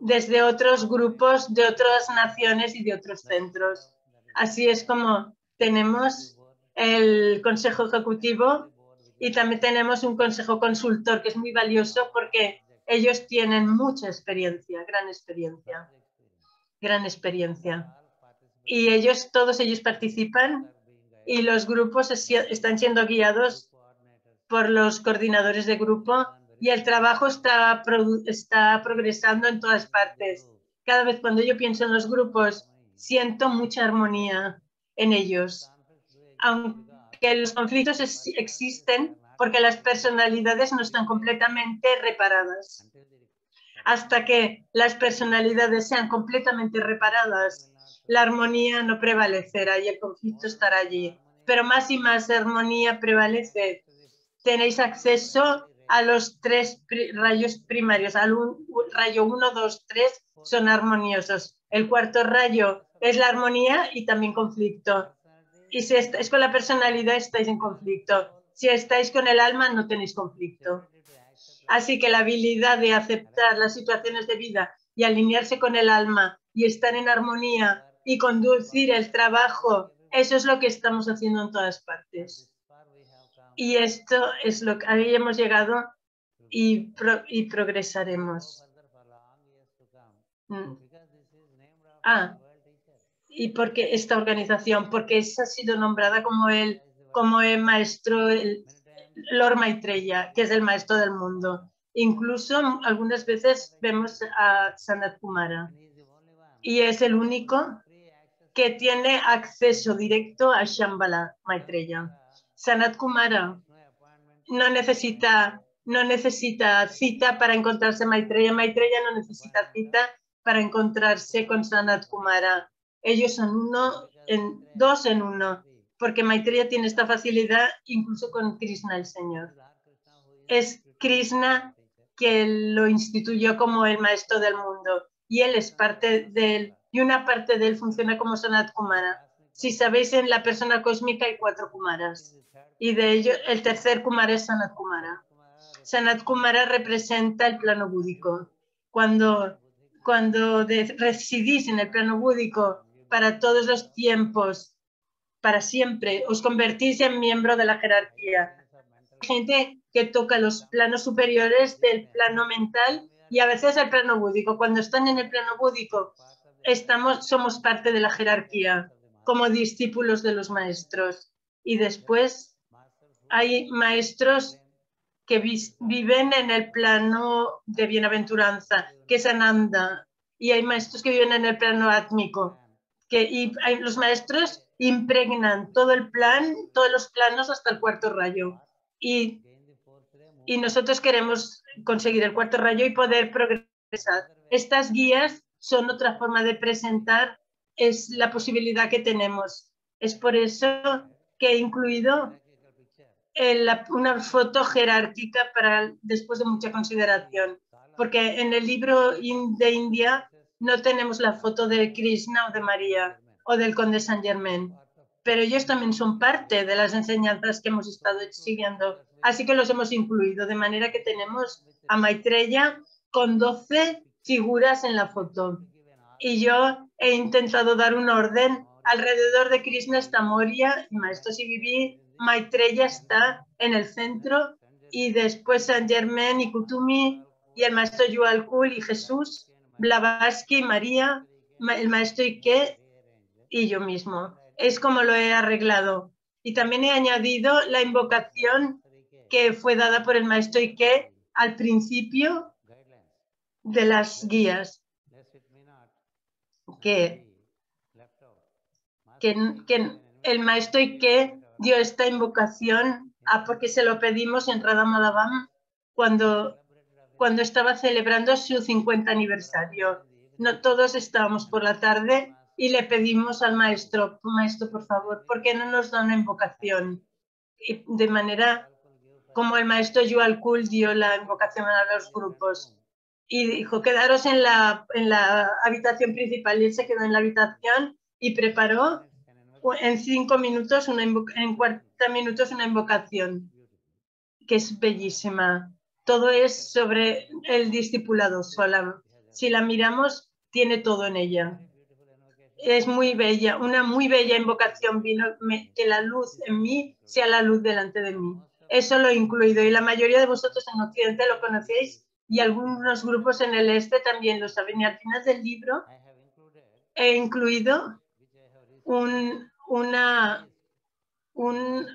desde otros grupos de otras naciones y de otros centros. Así es como tenemos el Consejo Ejecutivo y también tenemos un Consejo Consultor que es muy valioso porque ellos tienen mucha experiencia, gran experiencia, gran experiencia. Y ellos, todos ellos participan y los grupos están siendo guiados por los coordinadores de grupo y el trabajo está, está progresando en todas partes. Cada vez cuando yo pienso en los grupos, siento mucha armonía en ellos. Aunque los conflictos existen porque las personalidades no están completamente reparadas. Hasta que las personalidades sean completamente reparadas, la armonía no prevalecerá y el conflicto estará allí. Pero más y más armonía prevalece. Tenéis acceso a los tres rayos primarios. Al rayo 1, 2, 3 son armoniosos. El cuarto rayo es la armonía y también conflicto. Y si estáis con la personalidad, estáis en conflicto. Si estáis con el alma, no tenéis conflicto. Así que la habilidad de aceptar las situaciones de vida y alinearse con el alma y estar en armonía y conducir el trabajo, eso es lo que estamos haciendo en todas partes. Y esto es lo que ahí hemos llegado y, y progresaremos. Mm. Ah, y porque esta organización, porque esa ha sido nombrada como el, como el maestro, el Lord Maitreya, que es el maestro del mundo. Incluso algunas veces vemos a Sanat Kumara y es el único que tiene acceso directo a Shambhala Maitreya. Sanat Kumara no necesita, no necesita cita para encontrarse Maitreya. Maitreya no necesita cita para encontrarse con Sanat Kumara. Ellos son uno, en, dos en uno, porque Maitreya tiene esta facilidad incluso con Krishna el Señor. Es Krishna que lo instituyó como el maestro del mundo y él es parte de él y una parte de él funciona como Sanat Kumara. Si sabéis, en la persona cósmica hay cuatro Kumaras y de ellos el tercer Kumara es Sanat Kumara. Sanat Kumara representa el plano búdico. Cuando, cuando residís en el plano búdico para todos los tiempos, para siempre, os convertís en miembro de la jerarquía. Gente que toca los planos superiores del plano mental y a veces el plano búdico. Cuando están en el plano búdico estamos, somos parte de la jerarquía como discípulos de los maestros. Y después hay maestros que vis- viven en el plano de bienaventuranza, que es Ananda, y hay maestros que viven en el plano átmico, que y hay- los maestros impregnan todo el plan, todos los planos hasta el cuarto rayo. Y, y nosotros queremos conseguir el cuarto rayo y poder progresar. Estas guías son otra forma de presentar, es la posibilidad que tenemos. Es por eso que he incluido en la- una foto jerárquica para después de mucha consideración, porque en el libro de India no tenemos la foto de Krishna o de María o del conde Saint Germain, pero ellos también son parte de las enseñanzas que hemos estado siguiendo, así que los hemos incluido, de manera que tenemos a Maitreya con 12 figuras en la foto. Y yo he intentado dar un orden. Alrededor de Krishna está Moria, y Maestro Sivivi, Maitreya está en el centro, y después Saint Germain y Kutumi, y el Maestro Yualkul y Jesús, Blavatsky, María, ma- el Maestro Ike y yo mismo. Es como lo he arreglado. Y también he añadido la invocación que fue dada por el Maestro Ike al principio de las guías. que- que, que el maestro Ike dio esta invocación a porque se lo pedimos en Radha Madhavam cuando, cuando estaba celebrando su 50 aniversario. No todos estábamos por la tarde y le pedimos al maestro, maestro, por favor, ¿por qué no nos da una invocación? Y de manera como el maestro Yual Kul dio la invocación a los grupos y dijo, quedaros en la, en la habitación principal. Y él se quedó en la habitación y preparó en cinco minutos, una en 40 minutos una invocación, que es bellísima. Todo es sobre el discipulado sola. Si la miramos, tiene todo en ella. Es muy bella, una muy bella invocación vino, me- que la luz en mí sea la luz delante de mí. Eso lo he incluido y la mayoría de vosotros en Occidente lo conocéis y algunos grupos en el este también lo saben. Y al final del libro he incluido un, una, un,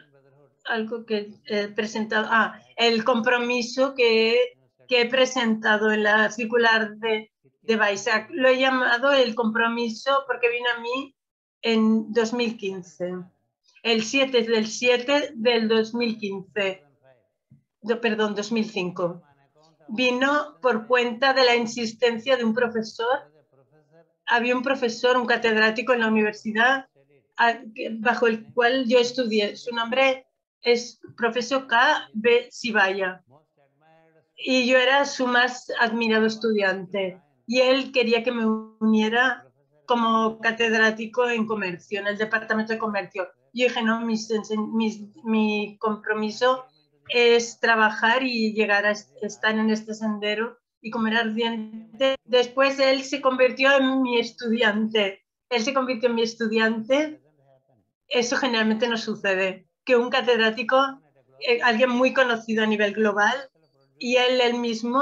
algo que he presentado, ah, el compromiso que, que he presentado en la circular de, de Baisac. Lo he llamado el compromiso porque vino a mí en 2015, el 7 del 7 del 2015, do- perdón, 2005. Vino por cuenta de la insistencia de un profesor. Había un profesor, un catedrático en la universidad bajo el cual yo estudié. Su nombre es profesor K. B. Sibaya y yo era su más admirado estudiante y él quería que me uniera como catedrático en comercio, en el departamento de comercio. Yo dije, no, mis mis- mi compromiso es trabajar y llegar a est- estar en este sendero y comer ardiente. Después él se convirtió en mi estudiante. Él se convirtió en mi estudiante. Eso generalmente no sucede. Que un catedrático, eh, alguien muy conocido a nivel global, y él, él mismo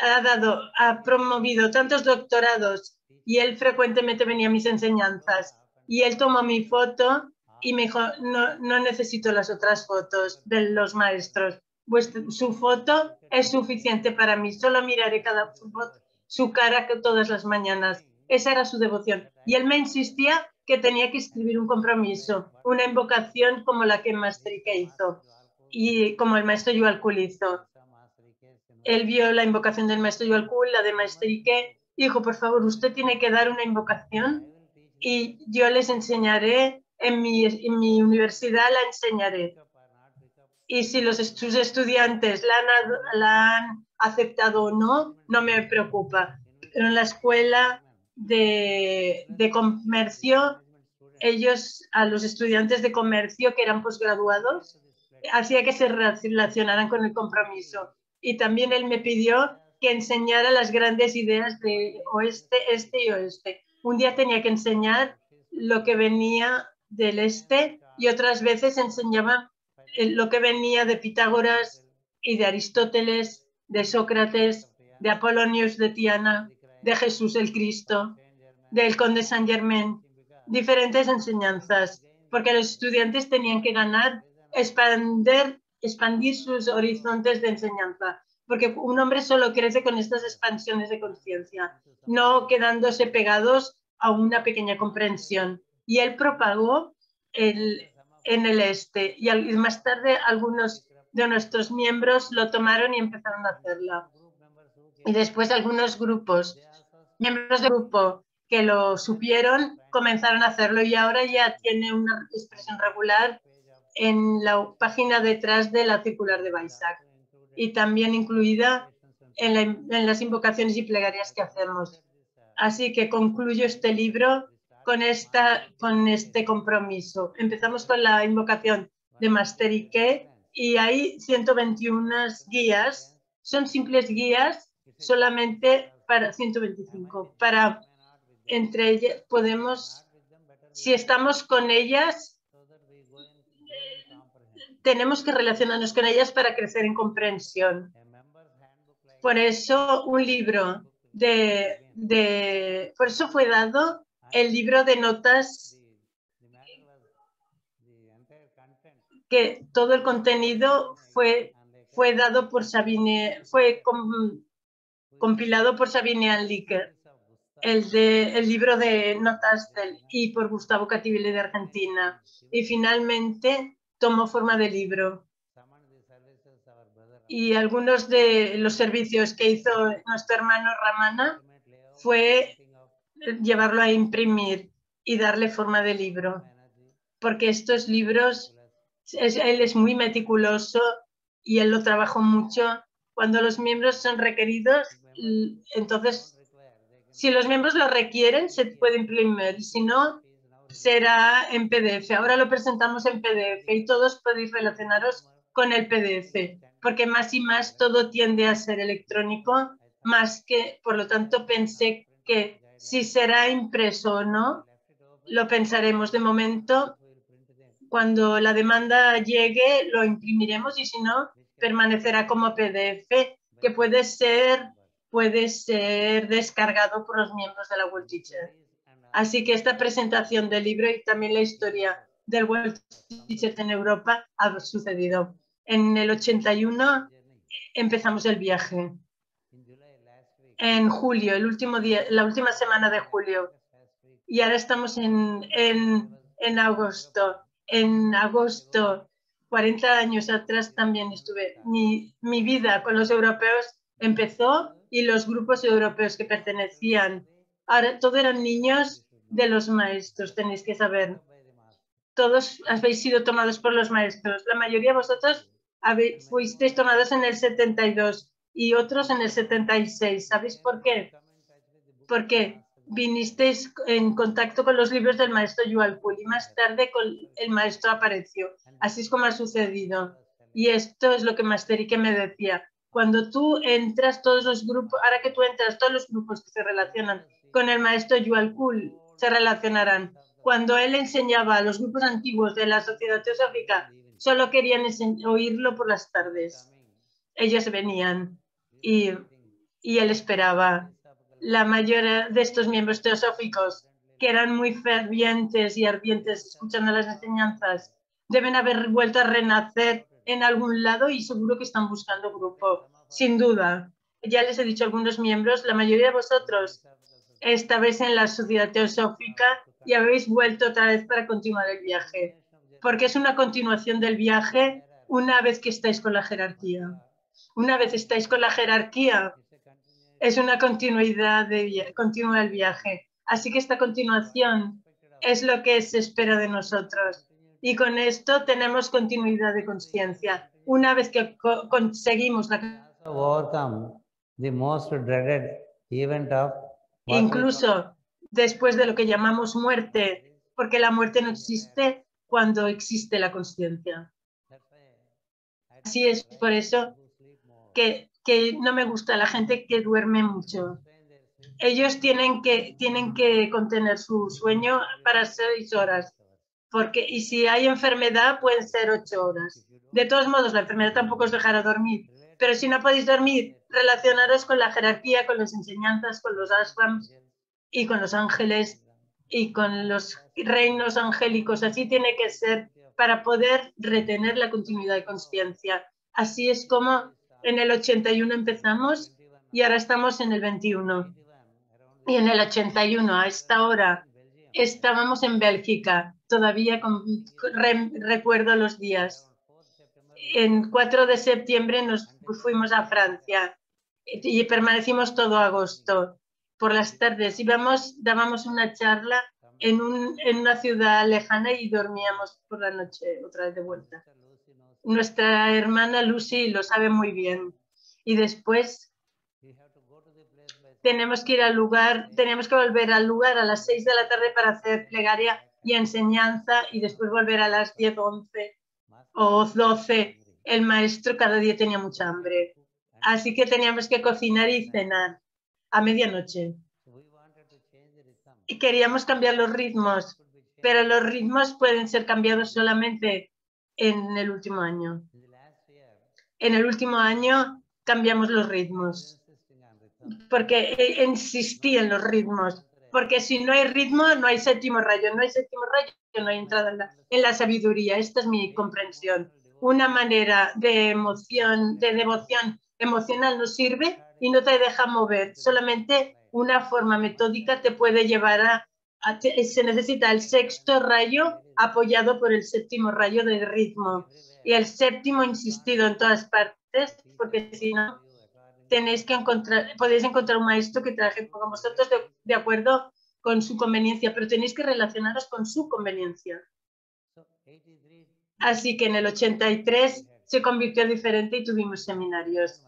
ha dado, ha promovido tantos doctorados y él frecuentemente venía a mis enseñanzas y él tomó mi foto y me dijo, no, no necesito las otras fotos de los maestros. Vuestra- su foto es suficiente para mí. Solo miraré cada foto, su cara todas las mañanas. Esa era su devoción. Y él me insistía que tenía que escribir un compromiso, una invocación como la que Maastricht hizo y como el maestro Yuval Kul hizo. Él vio la invocación del maestro Yuval Kul, la de y dijo, por favor, usted tiene que dar una invocación y yo les enseñaré, en mi, en mi universidad la enseñaré. Y si los, sus estudiantes la han, la han aceptado o no, no me preocupa. Pero en la escuela de, de comercio, ellos, a los estudiantes de comercio que eran posgraduados, hacía que se relacionaran con el compromiso. Y también él me pidió que enseñara las grandes ideas de oeste, este y oeste. Un día tenía que enseñar lo que venía del este y otras veces enseñaba lo que venía de Pitágoras y de Aristóteles, de Sócrates, de Apolonios de Tiana, de Jesús el Cristo, del conde Saint Germain, diferentes enseñanzas, porque los estudiantes tenían que ganar, expander, expandir sus horizontes de enseñanza, porque un hombre solo crece con estas expansiones de conciencia, no quedándose pegados a una pequeña comprensión. Y él propagó el, en el este y, al- más tarde algunos de nuestros miembros lo tomaron y empezaron a hacerla. Y después algunos grupos, miembros del grupo que lo supieron, comenzaron a hacerlo y ahora ya tiene una expresión regular en la página detrás de la circular de Baisak y también incluida en las invocaciones y plegarias que hacemos. Así que concluyo este libro con, esta, con este compromiso. Empezamos con la invocación de Master Ike y hay 121 guías. Son simples guías solamente para 125. Para entre ellas podemos, si estamos con ellas, tenemos que relacionarnos con ellas para crecer en comprensión. Por eso un libro de, de por eso fue dado el libro de notas que todo el contenido fue, fue dado por Sabine, fue com- compilado por Sabine Anliker, el, de, el libro de notas del, y por Gustavo Cativile de Argentina. Y finalmente tomó forma de libro. Y algunos de los servicios que hizo nuestro hermano Ramana fue llevarlo a imprimir y darle forma de libro. Porque estos libros, es- él es muy meticuloso y él lo trabajó mucho. Cuando los miembros son requeridos, entonces, si los miembros lo requieren, se puede imprimir. Si no, será en PDF. Ahora lo presentamos en PDF y todos podéis relacionaros con el PDF, porque más y más todo tiende a ser electrónico, más que, por lo tanto, pensé que si será impreso o no, lo pensaremos de momento. Cuando la demanda llegue, lo imprimiremos y si no, permanecerá como PDF, que puede ser, puede ser descargado por los miembros de la World Teacher. Así que esta presentación del libro y también la historia del World Teacher en Europa ha sucedido. En el 81 empezamos el viaje. En julio, el último día, la última semana de julio. Y ahora estamos en, en, en agosto. En agosto, 40 años atrás también estuve. Mi, vida con los europeos empezó y los grupos europeos que pertenecían. Ahora, todos eran niños de los maestros, tenéis que saber. Todos habéis sido tomados por los maestros. La mayoría de vosotros habéis, fuisteis tomados en el 72 y otros en el 76. ¿Sabéis por qué? Porque vinisteis en contacto con los libros del maestro Yuval Kul y más tarde con el maestro apareció. Así es como ha sucedido. Y esto es lo que Master Ike me decía. Cuando tú entras, todos los grupos, ahora que tú entras, todos los grupos que se relacionan con el maestro Yuval Kul se relacionarán. Cuando él enseñaba a los grupos antiguos de la sociedad teosófica, solo querían oírlo por las tardes. Ellos venían y, él esperaba. La mayoría de estos miembros teosóficos, que eran muy fervientes y ardientes escuchando las enseñanzas, deben haber vuelto a renacer en algún lado y seguro que están buscando grupo, sin duda. Ya les he dicho a algunos miembros, la mayoría de vosotros estabais en la sociedad teosófica y habéis vuelto otra vez para continuar el viaje, porque es una continuación del viaje una vez que estáis con la jerarquía. Una vez estáis con la jerarquía, es una continuidad de continua el viaje. Así que esta continuación es lo que se espera de nosotros. Y con esto tenemos continuidad de conciencia. Una vez que co- conseguimos la the most dreaded event of what we incluso después de lo que llamamos muerte, porque la muerte no existe cuando existe la conciencia. Así es por eso que, no me gusta la gente que duerme mucho. Ellos tienen que, tienen que contener su sueño para seis horas, porque y si hay enfermedad pueden ser ocho horas. De todos modos, la enfermedad tampoco os dejará dormir, pero si no podéis dormir, relacionaros con la jerarquía, con las enseñanzas, con los ashrams y con los ángeles y con los reinos angélicos. Así tiene que ser para poder retener la continuidad de conciencia. Así es como en el 81 empezamos y ahora estamos en el 21. Y en el 81, a esta hora, estábamos en Bélgica. Todavía con, re, recuerdo los días. En 4 de septiembre nos fuimos a Francia y permanecimos todo agosto. Por las tardes íbamos, dábamos una charla en, un, en una ciudad lejana y dormíamos por la noche otra vez de vuelta. Nuestra hermana Lucy lo sabe muy bien. Y después tenemos que ir al lugar, tenemos que volver al lugar a las 6 de la tarde para hacer plegaria y enseñanza y después volver a las 10, 11 o 12. El maestro cada día tenía mucha hambre. Así que teníamos que cocinar y cenar a medianoche. Y queríamos cambiar los ritmos, pero los ritmos pueden ser cambiados solamente en el último año. En el último año cambiamos los ritmos, porque insistí en los ritmos, porque si no hay ritmo, no hay séptimo rayo, no hay séptimo rayo, no hay entrada en la, en la sabiduría. Esta es mi comprensión. Una manera de emoción, de devoción emocional no sirve y no te deja mover. Solamente una forma metódica te puede llevar a se necesita el sexto rayo apoyado por el séptimo rayo de ritmo y el séptimo insistido en todas partes, porque si no tenéis que encontrar, podéis encontrar un maestro que trabaje con vosotros de, acuerdo con su conveniencia, pero tenéis que relacionaros con su conveniencia. Así que en el 83 se convirtió diferente y tuvimos seminarios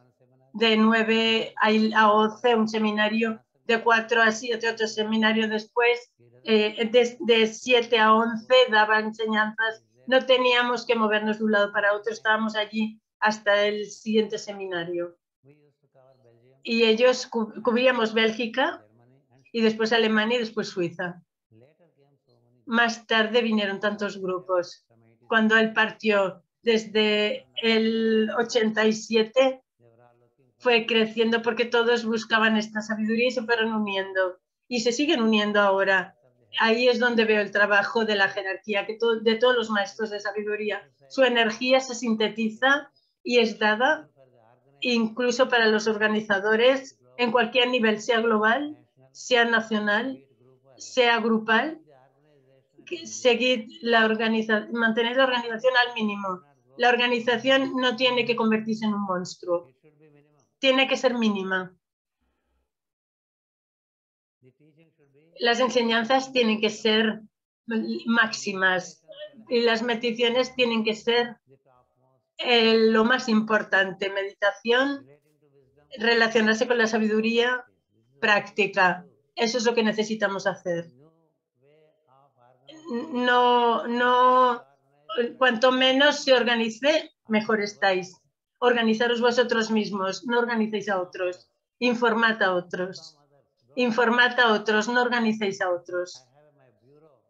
de 9 a 11, un seminario de 4 a 7, otro seminario después, eh, de, de 7 a 11 daba enseñanzas, no teníamos que movernos de un lado para otro, estábamos allí hasta el siguiente seminario. Y ellos cubríamos Bélgica y después Alemania y después Suiza. Más tarde vinieron tantos grupos. Cuando él partió desde el 87, fue creciendo porque todos buscaban esta sabiduría y se fueron uniendo y se siguen uniendo ahora. Ahí es donde veo el trabajo de la jerarquía, que de todos los maestros de sabiduría. Su energía se sintetiza y es dada incluso para los organizadores en cualquier nivel, sea global, sea nacional, sea grupal, seguir la organización, mantener la organización al mínimo. La organización no tiene que convertirse en un monstruo, tiene que ser mínima. Las enseñanzas tienen que ser máximas y las mediciones tienen que ser eh, lo más importante. Meditación, relacionarse con la sabiduría, práctica. Eso es lo que necesitamos hacer. No, no, cuanto menos se organice, mejor estáis. Organizaros vosotros mismos, no organicéis a otros. Informad a otros. Informad a otros, no organicéis a otros.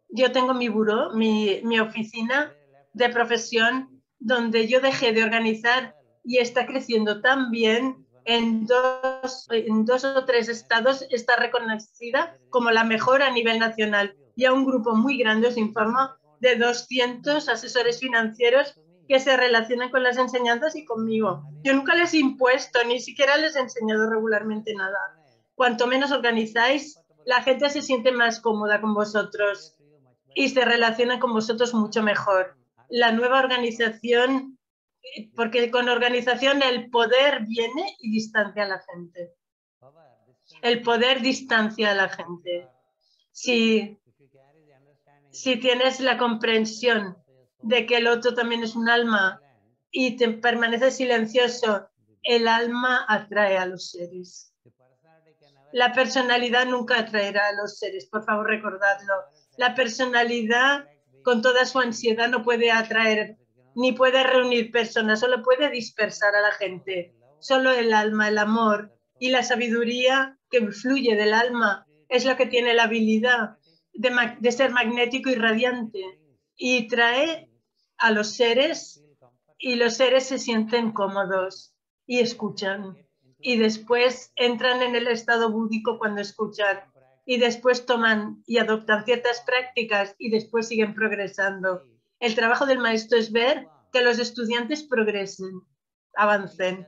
Yo tengo mi buró, mi, oficina de profesión, donde yo dejé de organizar y está creciendo tan bien en dos, en dos o tres estados está reconocida como la mejor a nivel nacional. Y a un grupo muy grande, os informo, de 200 asesores financieros que se relacionan con las enseñanzas y conmigo. Yo nunca les he impuesto, ni siquiera les he enseñado regularmente nada. Cuanto menos organizáis, la gente se siente más cómoda con vosotros y se relaciona con vosotros mucho mejor. La nueva organización, porque con organización el poder viene y distancia a la gente. El poder distancia a la gente. Si, si tienes la comprensión de que el otro también es un alma y te permanece silencioso, el alma atrae a los seres. La personalidad nunca atraerá a los seres, por favor recordadlo. La personalidad con toda su ansiedad no puede atraer ni puede reunir personas, solo puede dispersar a la gente. Solo el alma, el amor y la sabiduría que fluye del alma es lo que tiene la habilidad de, de ser magnético y radiante y trae a los seres y los seres se sienten cómodos y escuchan. Y después entran en el estado búdico cuando escuchan y después toman y adoptan ciertas prácticas y después siguen progresando. El trabajo del maestro es ver que los estudiantes progresen, avancen.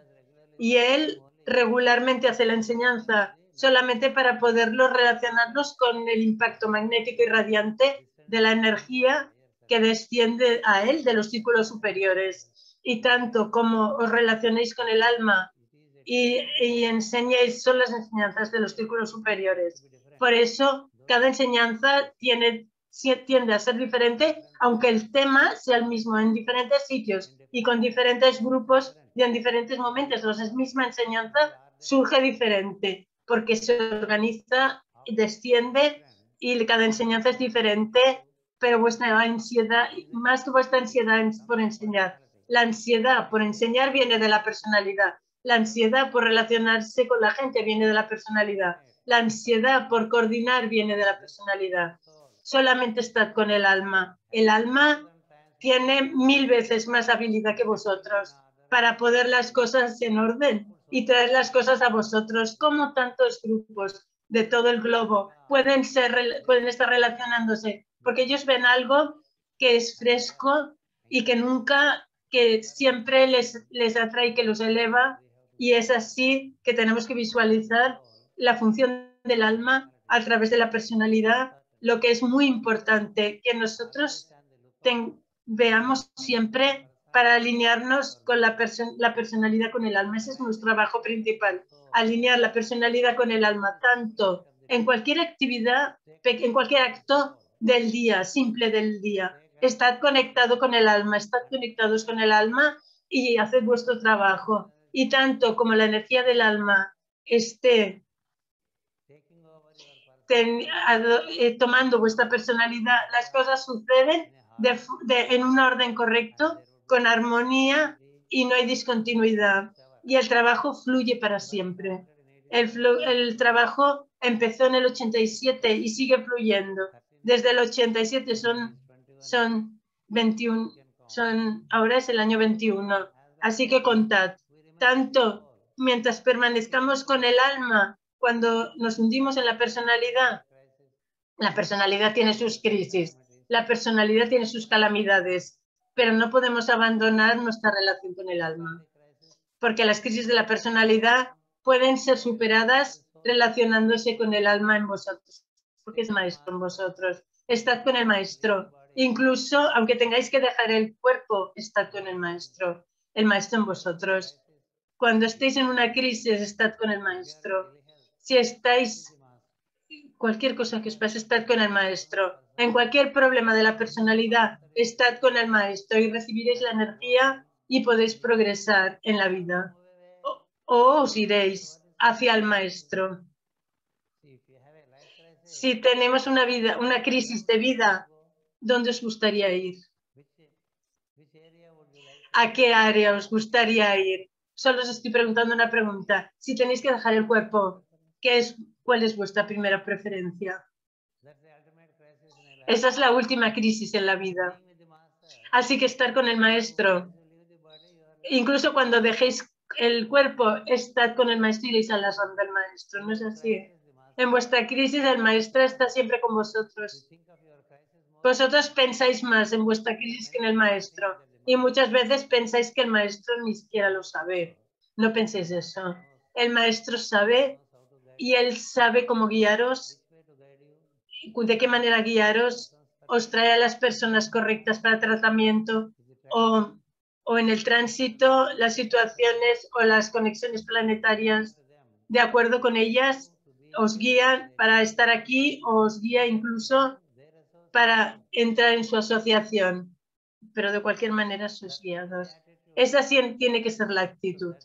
Y él regularmente hace la enseñanza solamente para poderlo relacionarnos con el impacto magnético y radiante de la energía que desciende a él de los círculos superiores. Y tanto como os relacionéis con el alma y, y enseñéis, son las enseñanzas de los círculos superiores. Por eso, cada enseñanza tiene, tiende a ser diferente, aunque el tema sea el mismo en diferentes sitios y con diferentes grupos y en diferentes momentos. La misma enseñanza surge diferente porque se organiza, desciende y cada enseñanza es diferente, pero vuestra ansiedad, más que vuestra ansiedad por enseñar, la ansiedad por enseñar viene de la personalidad, la ansiedad por relacionarse con la gente viene de la personalidad, la ansiedad por coordinar viene de la personalidad. Solamente estad con el alma. El alma tiene mil veces más habilidad que vosotros para poder las cosas en orden y traer las cosas a vosotros, como tantos grupos de todo el globo pueden, ser, pueden estar relacionándose, porque ellos ven algo que es fresco y que nunca, que siempre les, les atrae, que los eleva, y es así que tenemos que visualizar la función del alma a través de la personalidad, lo que es muy importante, que nosotros veamos siempre para alinearnos con la, la personalidad con el alma. Ese es nuestro trabajo principal, alinear la personalidad con el alma, tanto en cualquier actividad, en cualquier acto del día, simple del día. Estad conectado con el alma, estad conectados con el alma y haced vuestro trabajo. Y tanto como la energía del alma esté eh, tomando vuestra personalidad, las cosas suceden en un orden correcto con armonía y no hay discontinuidad. Y el trabajo fluye para siempre. El, el trabajo empezó en el 87 y sigue fluyendo. Desde el 87 son, son 21, son, ahora es el año 21. Así que contad, tanto mientras permanezcamos con el alma, cuando nos hundimos en la personalidad, la personalidad tiene sus crisis, la personalidad tiene sus calamidades, pero no podemos abandonar nuestra relación con el alma, porque las crisis de la personalidad pueden ser superadas relacionándose con el alma en vosotros, porque es maestro en vosotros. Estad con el maestro. Incluso aunque tengáis que dejar el cuerpo, estad con el maestro, el maestro en vosotros. Cuando estéis en una crisis, estad con el maestro. Si estáis, cualquier cosa que os pase, estad con el maestro en cualquier problema de la personalidad, estad con el maestro y recibiréis la energía y podéis progresar en la vida. O, os iréis hacia el maestro. Si tenemos una vida, una crisis de vida, ¿dónde os gustaría ir? ¿A qué área os gustaría ir? Solo os estoy preguntando una pregunta. Si tenéis que dejar el cuerpo, ¿qué es, ¿cuál es vuestra primera preferencia? Esa es la última crisis en la vida. Así que estar con el maestro. Incluso cuando dejéis el cuerpo, estad con el maestro y iréis a la ronda del maestro. ¿No es así? En vuestra crisis el maestro está siempre con vosotros. Vosotros pensáis más en vuestra crisis que en el maestro. Y muchas veces pensáis que el maestro ni siquiera lo sabe. No penséis eso. El maestro sabe y él sabe cómo guiaros de qué manera guiaros, os trae a las personas correctas para tratamiento o, o en el tránsito las situaciones o las conexiones planetarias, de acuerdo con ellas, os guían para estar aquí o os guía incluso para entrar en su asociación, pero de cualquier manera sus guiados. Esa tiene que ser la actitud.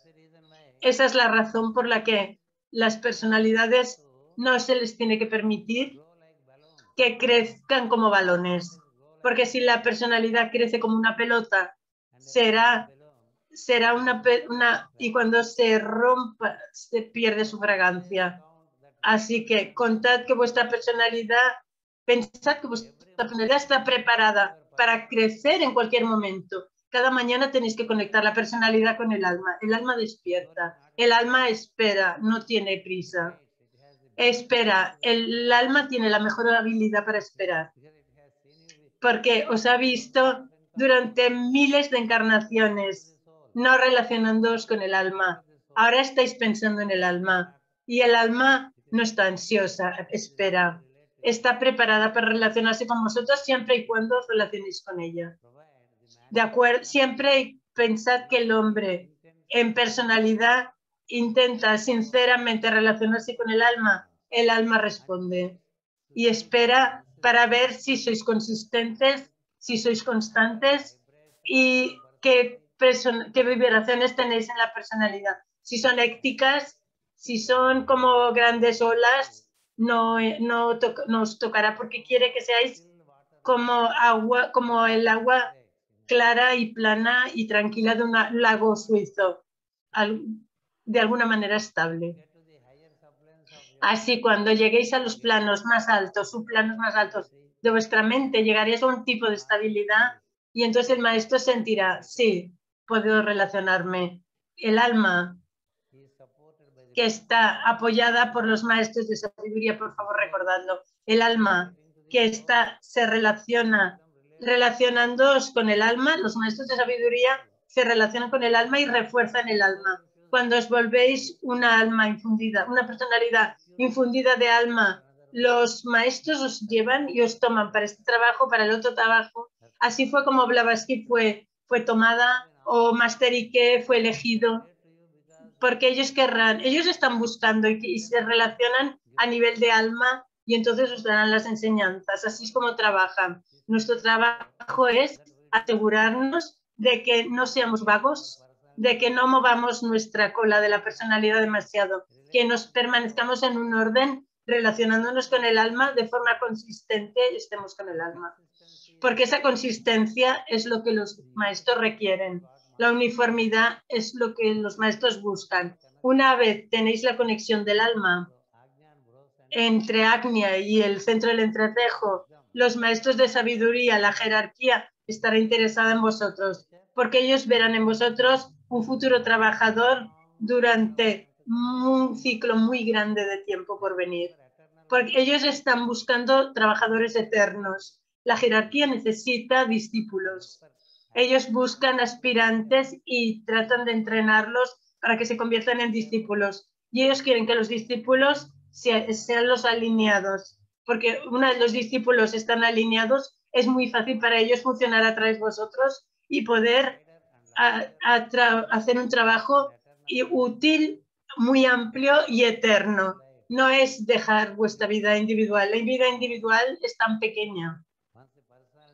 Esa es la razón por la que las personalidades no se les tiene que permitir que crezcan como balones. Porque si la personalidad crece como una pelota, será, será una, una... Y cuando se rompa, se pierde su fragancia. Así que contad que vuestra personalidad, pensad que vuestra personalidad está preparada para crecer en cualquier momento. Cada mañana tenéis que conectar la personalidad con el alma. El alma despierta. El alma espera, no tiene prisa espera. El, alma tiene la mejor habilidad para esperar. Porque os ha visto durante miles de encarnaciones, no relacionándoos con el alma. Ahora estáis pensando en el alma y el alma no está ansiosa, espera, está preparada para relacionarse con vosotros siempre y cuando os relacionéis con ella. De acuerdo, siempre pensad que el hombre en personalidad intenta sinceramente relacionarse con el alma, el alma responde y espera para ver si sois consistentes, si sois constantes y qué, qué vibraciones tenéis en la personalidad. Si son écticas, si son como grandes olas, no, no, no os tocará porque quiere que seáis como agua, como el agua clara y plana y tranquila de un lago suizo, de alguna manera estable. Así, cuando lleguéis a los planos más altos, subplanos más altos de vuestra mente, llegaréis a un tipo de estabilidad y entonces el maestro sentirá, sí, puedo relacionarme. El alma que está apoyada por los maestros de sabiduría, por favor recordadlo. El alma que está, se relaciona relacionándoos con el alma, los maestros de sabiduría se relacionan con el alma y refuerzan el alma. Cuando os volvéis una alma infundida, una personalidad infundida de alma, los maestros os llevan y os toman para este trabajo, para el otro trabajo. Así fue como Blavatsky fue, fue tomada o Master Ike fue elegido, porque ellos querrán, ellos están buscando y, y se relacionan a nivel de alma y entonces os darán las enseñanzas. Así es como trabajan. Nuestro trabajo es asegurarnos de que no seamos vagos, de que no movamos nuestra cola de la personalidad demasiado, que nos permanezcamos en un orden relacionándonos con el alma de forma consistente y estemos con el alma. Porque esa consistencia es lo que los maestros requieren. La uniformidad es lo que los maestros buscan. Una vez tenéis la conexión del alma entre Agnia y el centro del entrecejo los maestros de sabiduría, la jerarquía, estará interesada en vosotros, porque ellos verán en vosotros un futuro trabajador durante un ciclo muy grande de tiempo por venir. Porque ellos están buscando trabajadores eternos. La jerarquía necesita discípulos. Ellos buscan aspirantes y tratan de entrenarlos para que se conviertan en discípulos. Y ellos quieren que los discípulos sean los alineados porque una de los discípulos están alineados, es muy fácil para ellos funcionar a través de vosotros y poder hacer un trabajo útil, muy amplio y eterno. No es dejar vuestra vida individual. La vida individual es tan pequeña.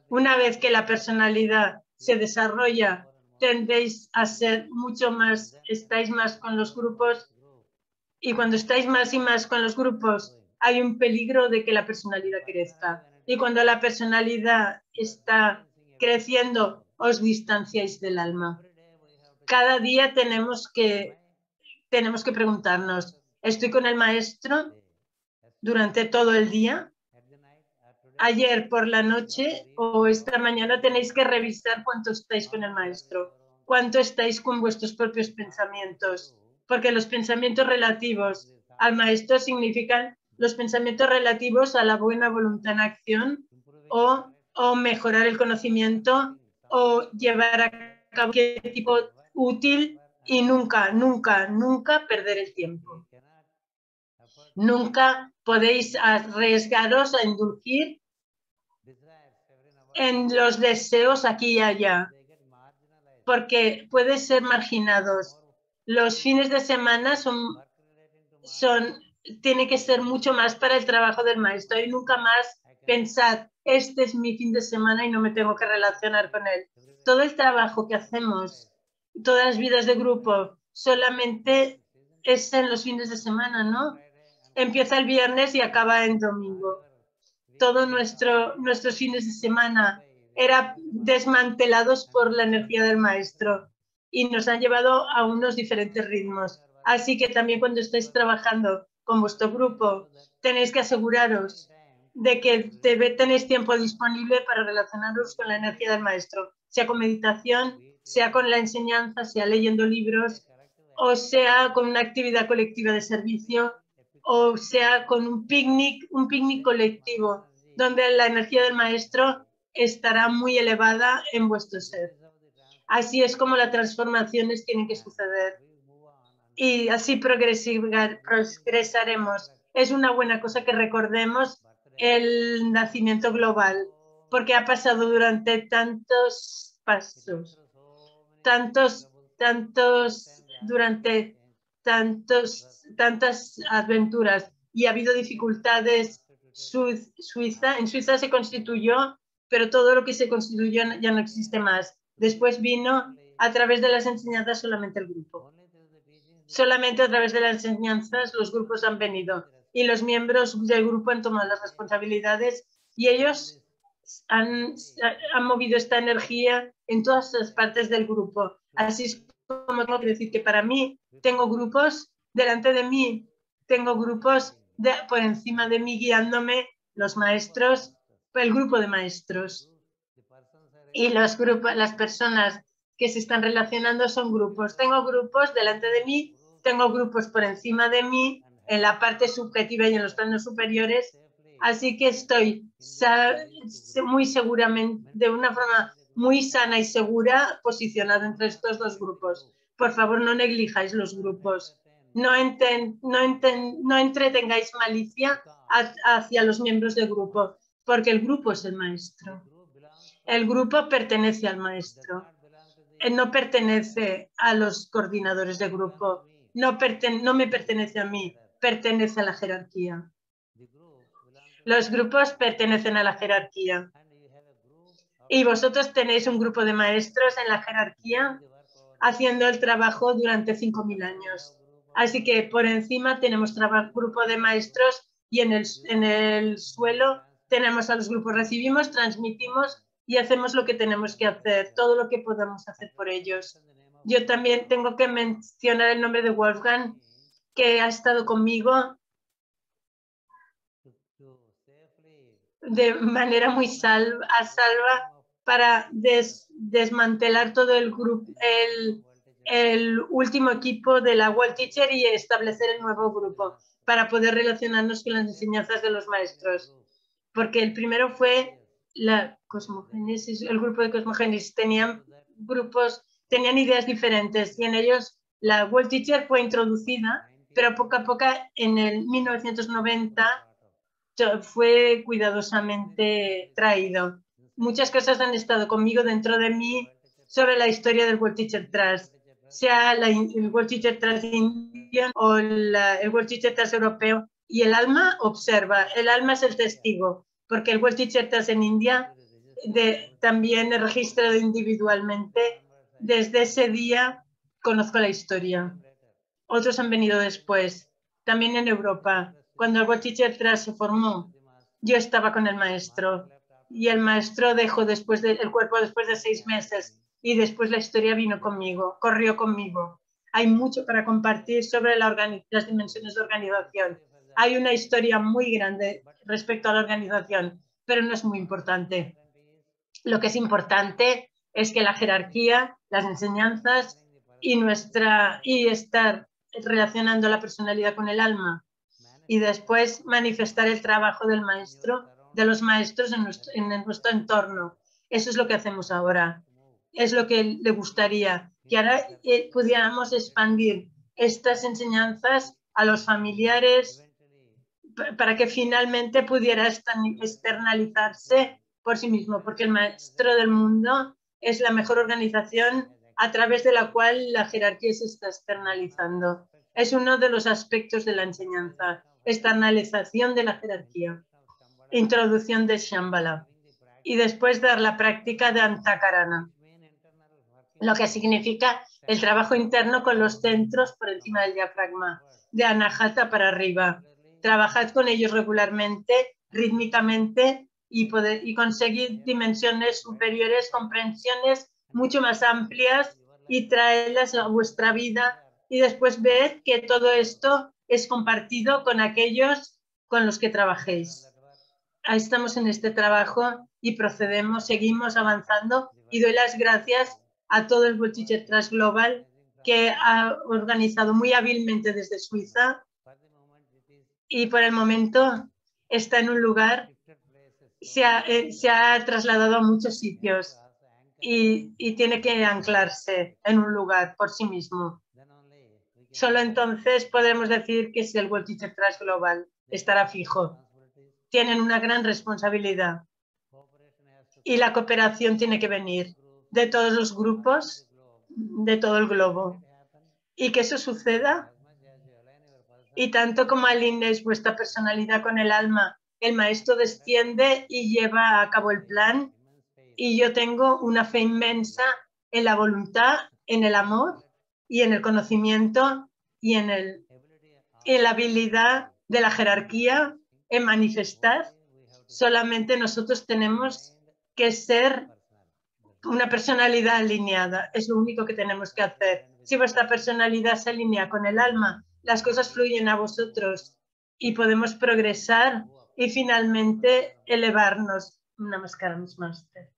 Una vez que la personalidad se desarrolla, tendéis a ser mucho más, estáis más con los grupos y cuando estáis más y más con los grupos, hay un peligro de que la personalidad crezca. Y cuando la personalidad está creciendo, os distanciáis del alma. Cada día tenemos que, tenemos que preguntarnos, ¿estoy con el maestro durante todo el día? Ayer por la noche o esta mañana tenéis que revisar cuánto estáis con el maestro, cuánto estáis con vuestros propios pensamientos, porque los pensamientos relativos al maestro significan los pensamientos relativos a la buena voluntad en acción o, mejorar el conocimiento o llevar a cabo cualquier tipo útil y nunca, nunca, nunca perder el tiempo. Nunca podéis arriesgaros a indulgir en los deseos aquí y allá, porque puede ser marginados. Los fines de semana son, son tiene que ser mucho más para el trabajo del maestro y nunca más pensar, este es mi fin de semana y no me tengo que relacionar con él. Todo el trabajo que hacemos, todas las vidas de grupo, solamente es en los fines de semana, ¿no? Empieza el viernes y acaba en domingo. Nuestro, nuestros fines de semana eran desmantelados por la energía del maestro y nos han llevado a unos diferentes ritmos. Así que también cuando estáis trabajando con vuestro grupo, tenéis que aseguraros de que tenéis tiempo disponible para relacionaros con la energía del maestro, sea con meditación, sea con la enseñanza, sea leyendo libros, o sea con una actividad colectiva de servicio, o sea con un picnic, un picnic colectivo, donde la energía del maestro estará muy elevada en vuestro ser. Así es como las transformaciones tienen que suceder. Y así progresaremos. Es una buena cosa que recordemos el nacimiento global, porque ha pasado durante tantos pasos, tantos, tantos, durante tantos, tantas aventuras y ha habido dificultades. Suiza, en Suiza se constituyó, pero todo lo que se constituyó ya no existe más. Después vino a través de las enseñanzas solamente el grupo. Solamente a través de las enseñanzas los grupos han venido y los miembros del grupo han tomado las responsabilidades y ellos han, han movido esta energía en todas las partes del grupo. Así es como tengo que decir que para mí tengo grupos delante de mí, tengo grupos por encima de mí guiándome, los maestros, el grupo de maestros. Y los grupos, las personas que se están relacionando son grupos. Tengo grupos delante de mí, tengo grupos por encima de mí, en la parte subjetiva y en los planos superiores. Así que estoy muy seguramente, de una forma muy sana y segura, posicionado entre estos dos grupos. Por favor, no neglijáis los grupos. No, no, no entretengáis malicia hacia los miembros del grupo, porque el grupo es el maestro. El grupo pertenece al maestro. No pertenece a los coordinadores de grupo. No, no me pertenece a mí, pertenece a la jerarquía. Los grupos pertenecen a la jerarquía. Y vosotros tenéis un grupo de maestros en la jerarquía haciendo el trabajo durante 5.000 años. Así que por encima tenemos grupo de maestros y en el, en el suelo tenemos a los grupos, recibimos, transmitimos y hacemos lo que tenemos que hacer, todo lo que podamos hacer por ellos. Yo también tengo que mencionar el nombre de Wolfgang, que ha estado conmigo de manera muy a salva para desmantelar todo el grupo, el, el último equipo de la World Teacher y establecer el nuevo grupo para poder relacionarnos con las enseñanzas de los maestros. Porque el primero fue la cosmogénesis, el grupo de cosmogénesis. Tenían grupos, tenían ideas diferentes y en ellos la World Teacher fue introducida, pero poco a poco en el 1990 fue cuidadosamente traído. Muchas cosas han estado conmigo dentro de mí sobre la historia del World Teacher Trust sea el World Teacher Trust Indian o el World Teacher Trust Europeo, y el alma observa, el alma es el testigo, porque el World Teacher Trust en India de, también he registrado individualmente. Desde ese día conozco la historia. Otros han venido después, también en Europa. Cuando el World Teacher Trust se formó, yo estaba con el maestro y el maestro dejó después de, el cuerpo después de seis meses y después la historia vino conmigo, corrió conmigo. Hay mucho para compartir sobre la las dimensiones de organización. Hay una historia muy grande respecto a la organización, pero no es muy importante. Lo que es importante es que la jerarquía, las enseñanzas y, nuestra, y estar relacionando la personalidad con el alma y después manifestar el trabajo del maestro, de los maestros en nuestro, en nuestro entorno. Eso es lo que hacemos ahora es lo que le gustaría, que ahora eh, pudiéramos expandir estas enseñanzas a los familiares para que finalmente pudiera externalizarse por sí mismo, porque el maestro del mundo es la mejor organización a través de la cual la jerarquía se está externalizando. Es uno de los aspectos de la enseñanza, externalización de la jerarquía, introducción de Shambhala y después dar la práctica de Antakarana lo que significa el trabajo interno con los centros por encima del diafragma, de anahata para arriba. Trabajad con ellos regularmente, rítmicamente y, poder, y conseguir dimensiones superiores, comprensiones mucho más amplias y traerlas a vuestra vida. Y después ved que todo esto es compartido con aquellos con los que trabajéis. Ahí estamos en este trabajo y procedemos, seguimos avanzando. Y doy las gracias a todo el World Teacher Trust Global que ha organizado muy hábilmente desde Suiza y por el momento está en un lugar se ha, eh, se ha trasladado a muchos sitios y, y tiene que anclarse en un lugar por sí mismo. Solo entonces podemos decir que si el World Teacher Global estará fijo. Tienen una gran responsabilidad y la cooperación tiene que venir de todos los grupos de todo el globo. Y que eso suceda y tanto como alinees vuestra personalidad con el alma, el maestro desciende y lleva a cabo el plan y yo tengo una fe inmensa en la voluntad, en el amor y en el conocimiento y en, el, en la habilidad de la jerarquía en manifestar. Solamente nosotros tenemos que ser una personalidad alineada. Es lo único que tenemos que hacer. Si vuestra personalidad se alinea con el alma, las cosas fluyen a vosotros y podemos progresar y finalmente elevarnos. Namaskaram, Master.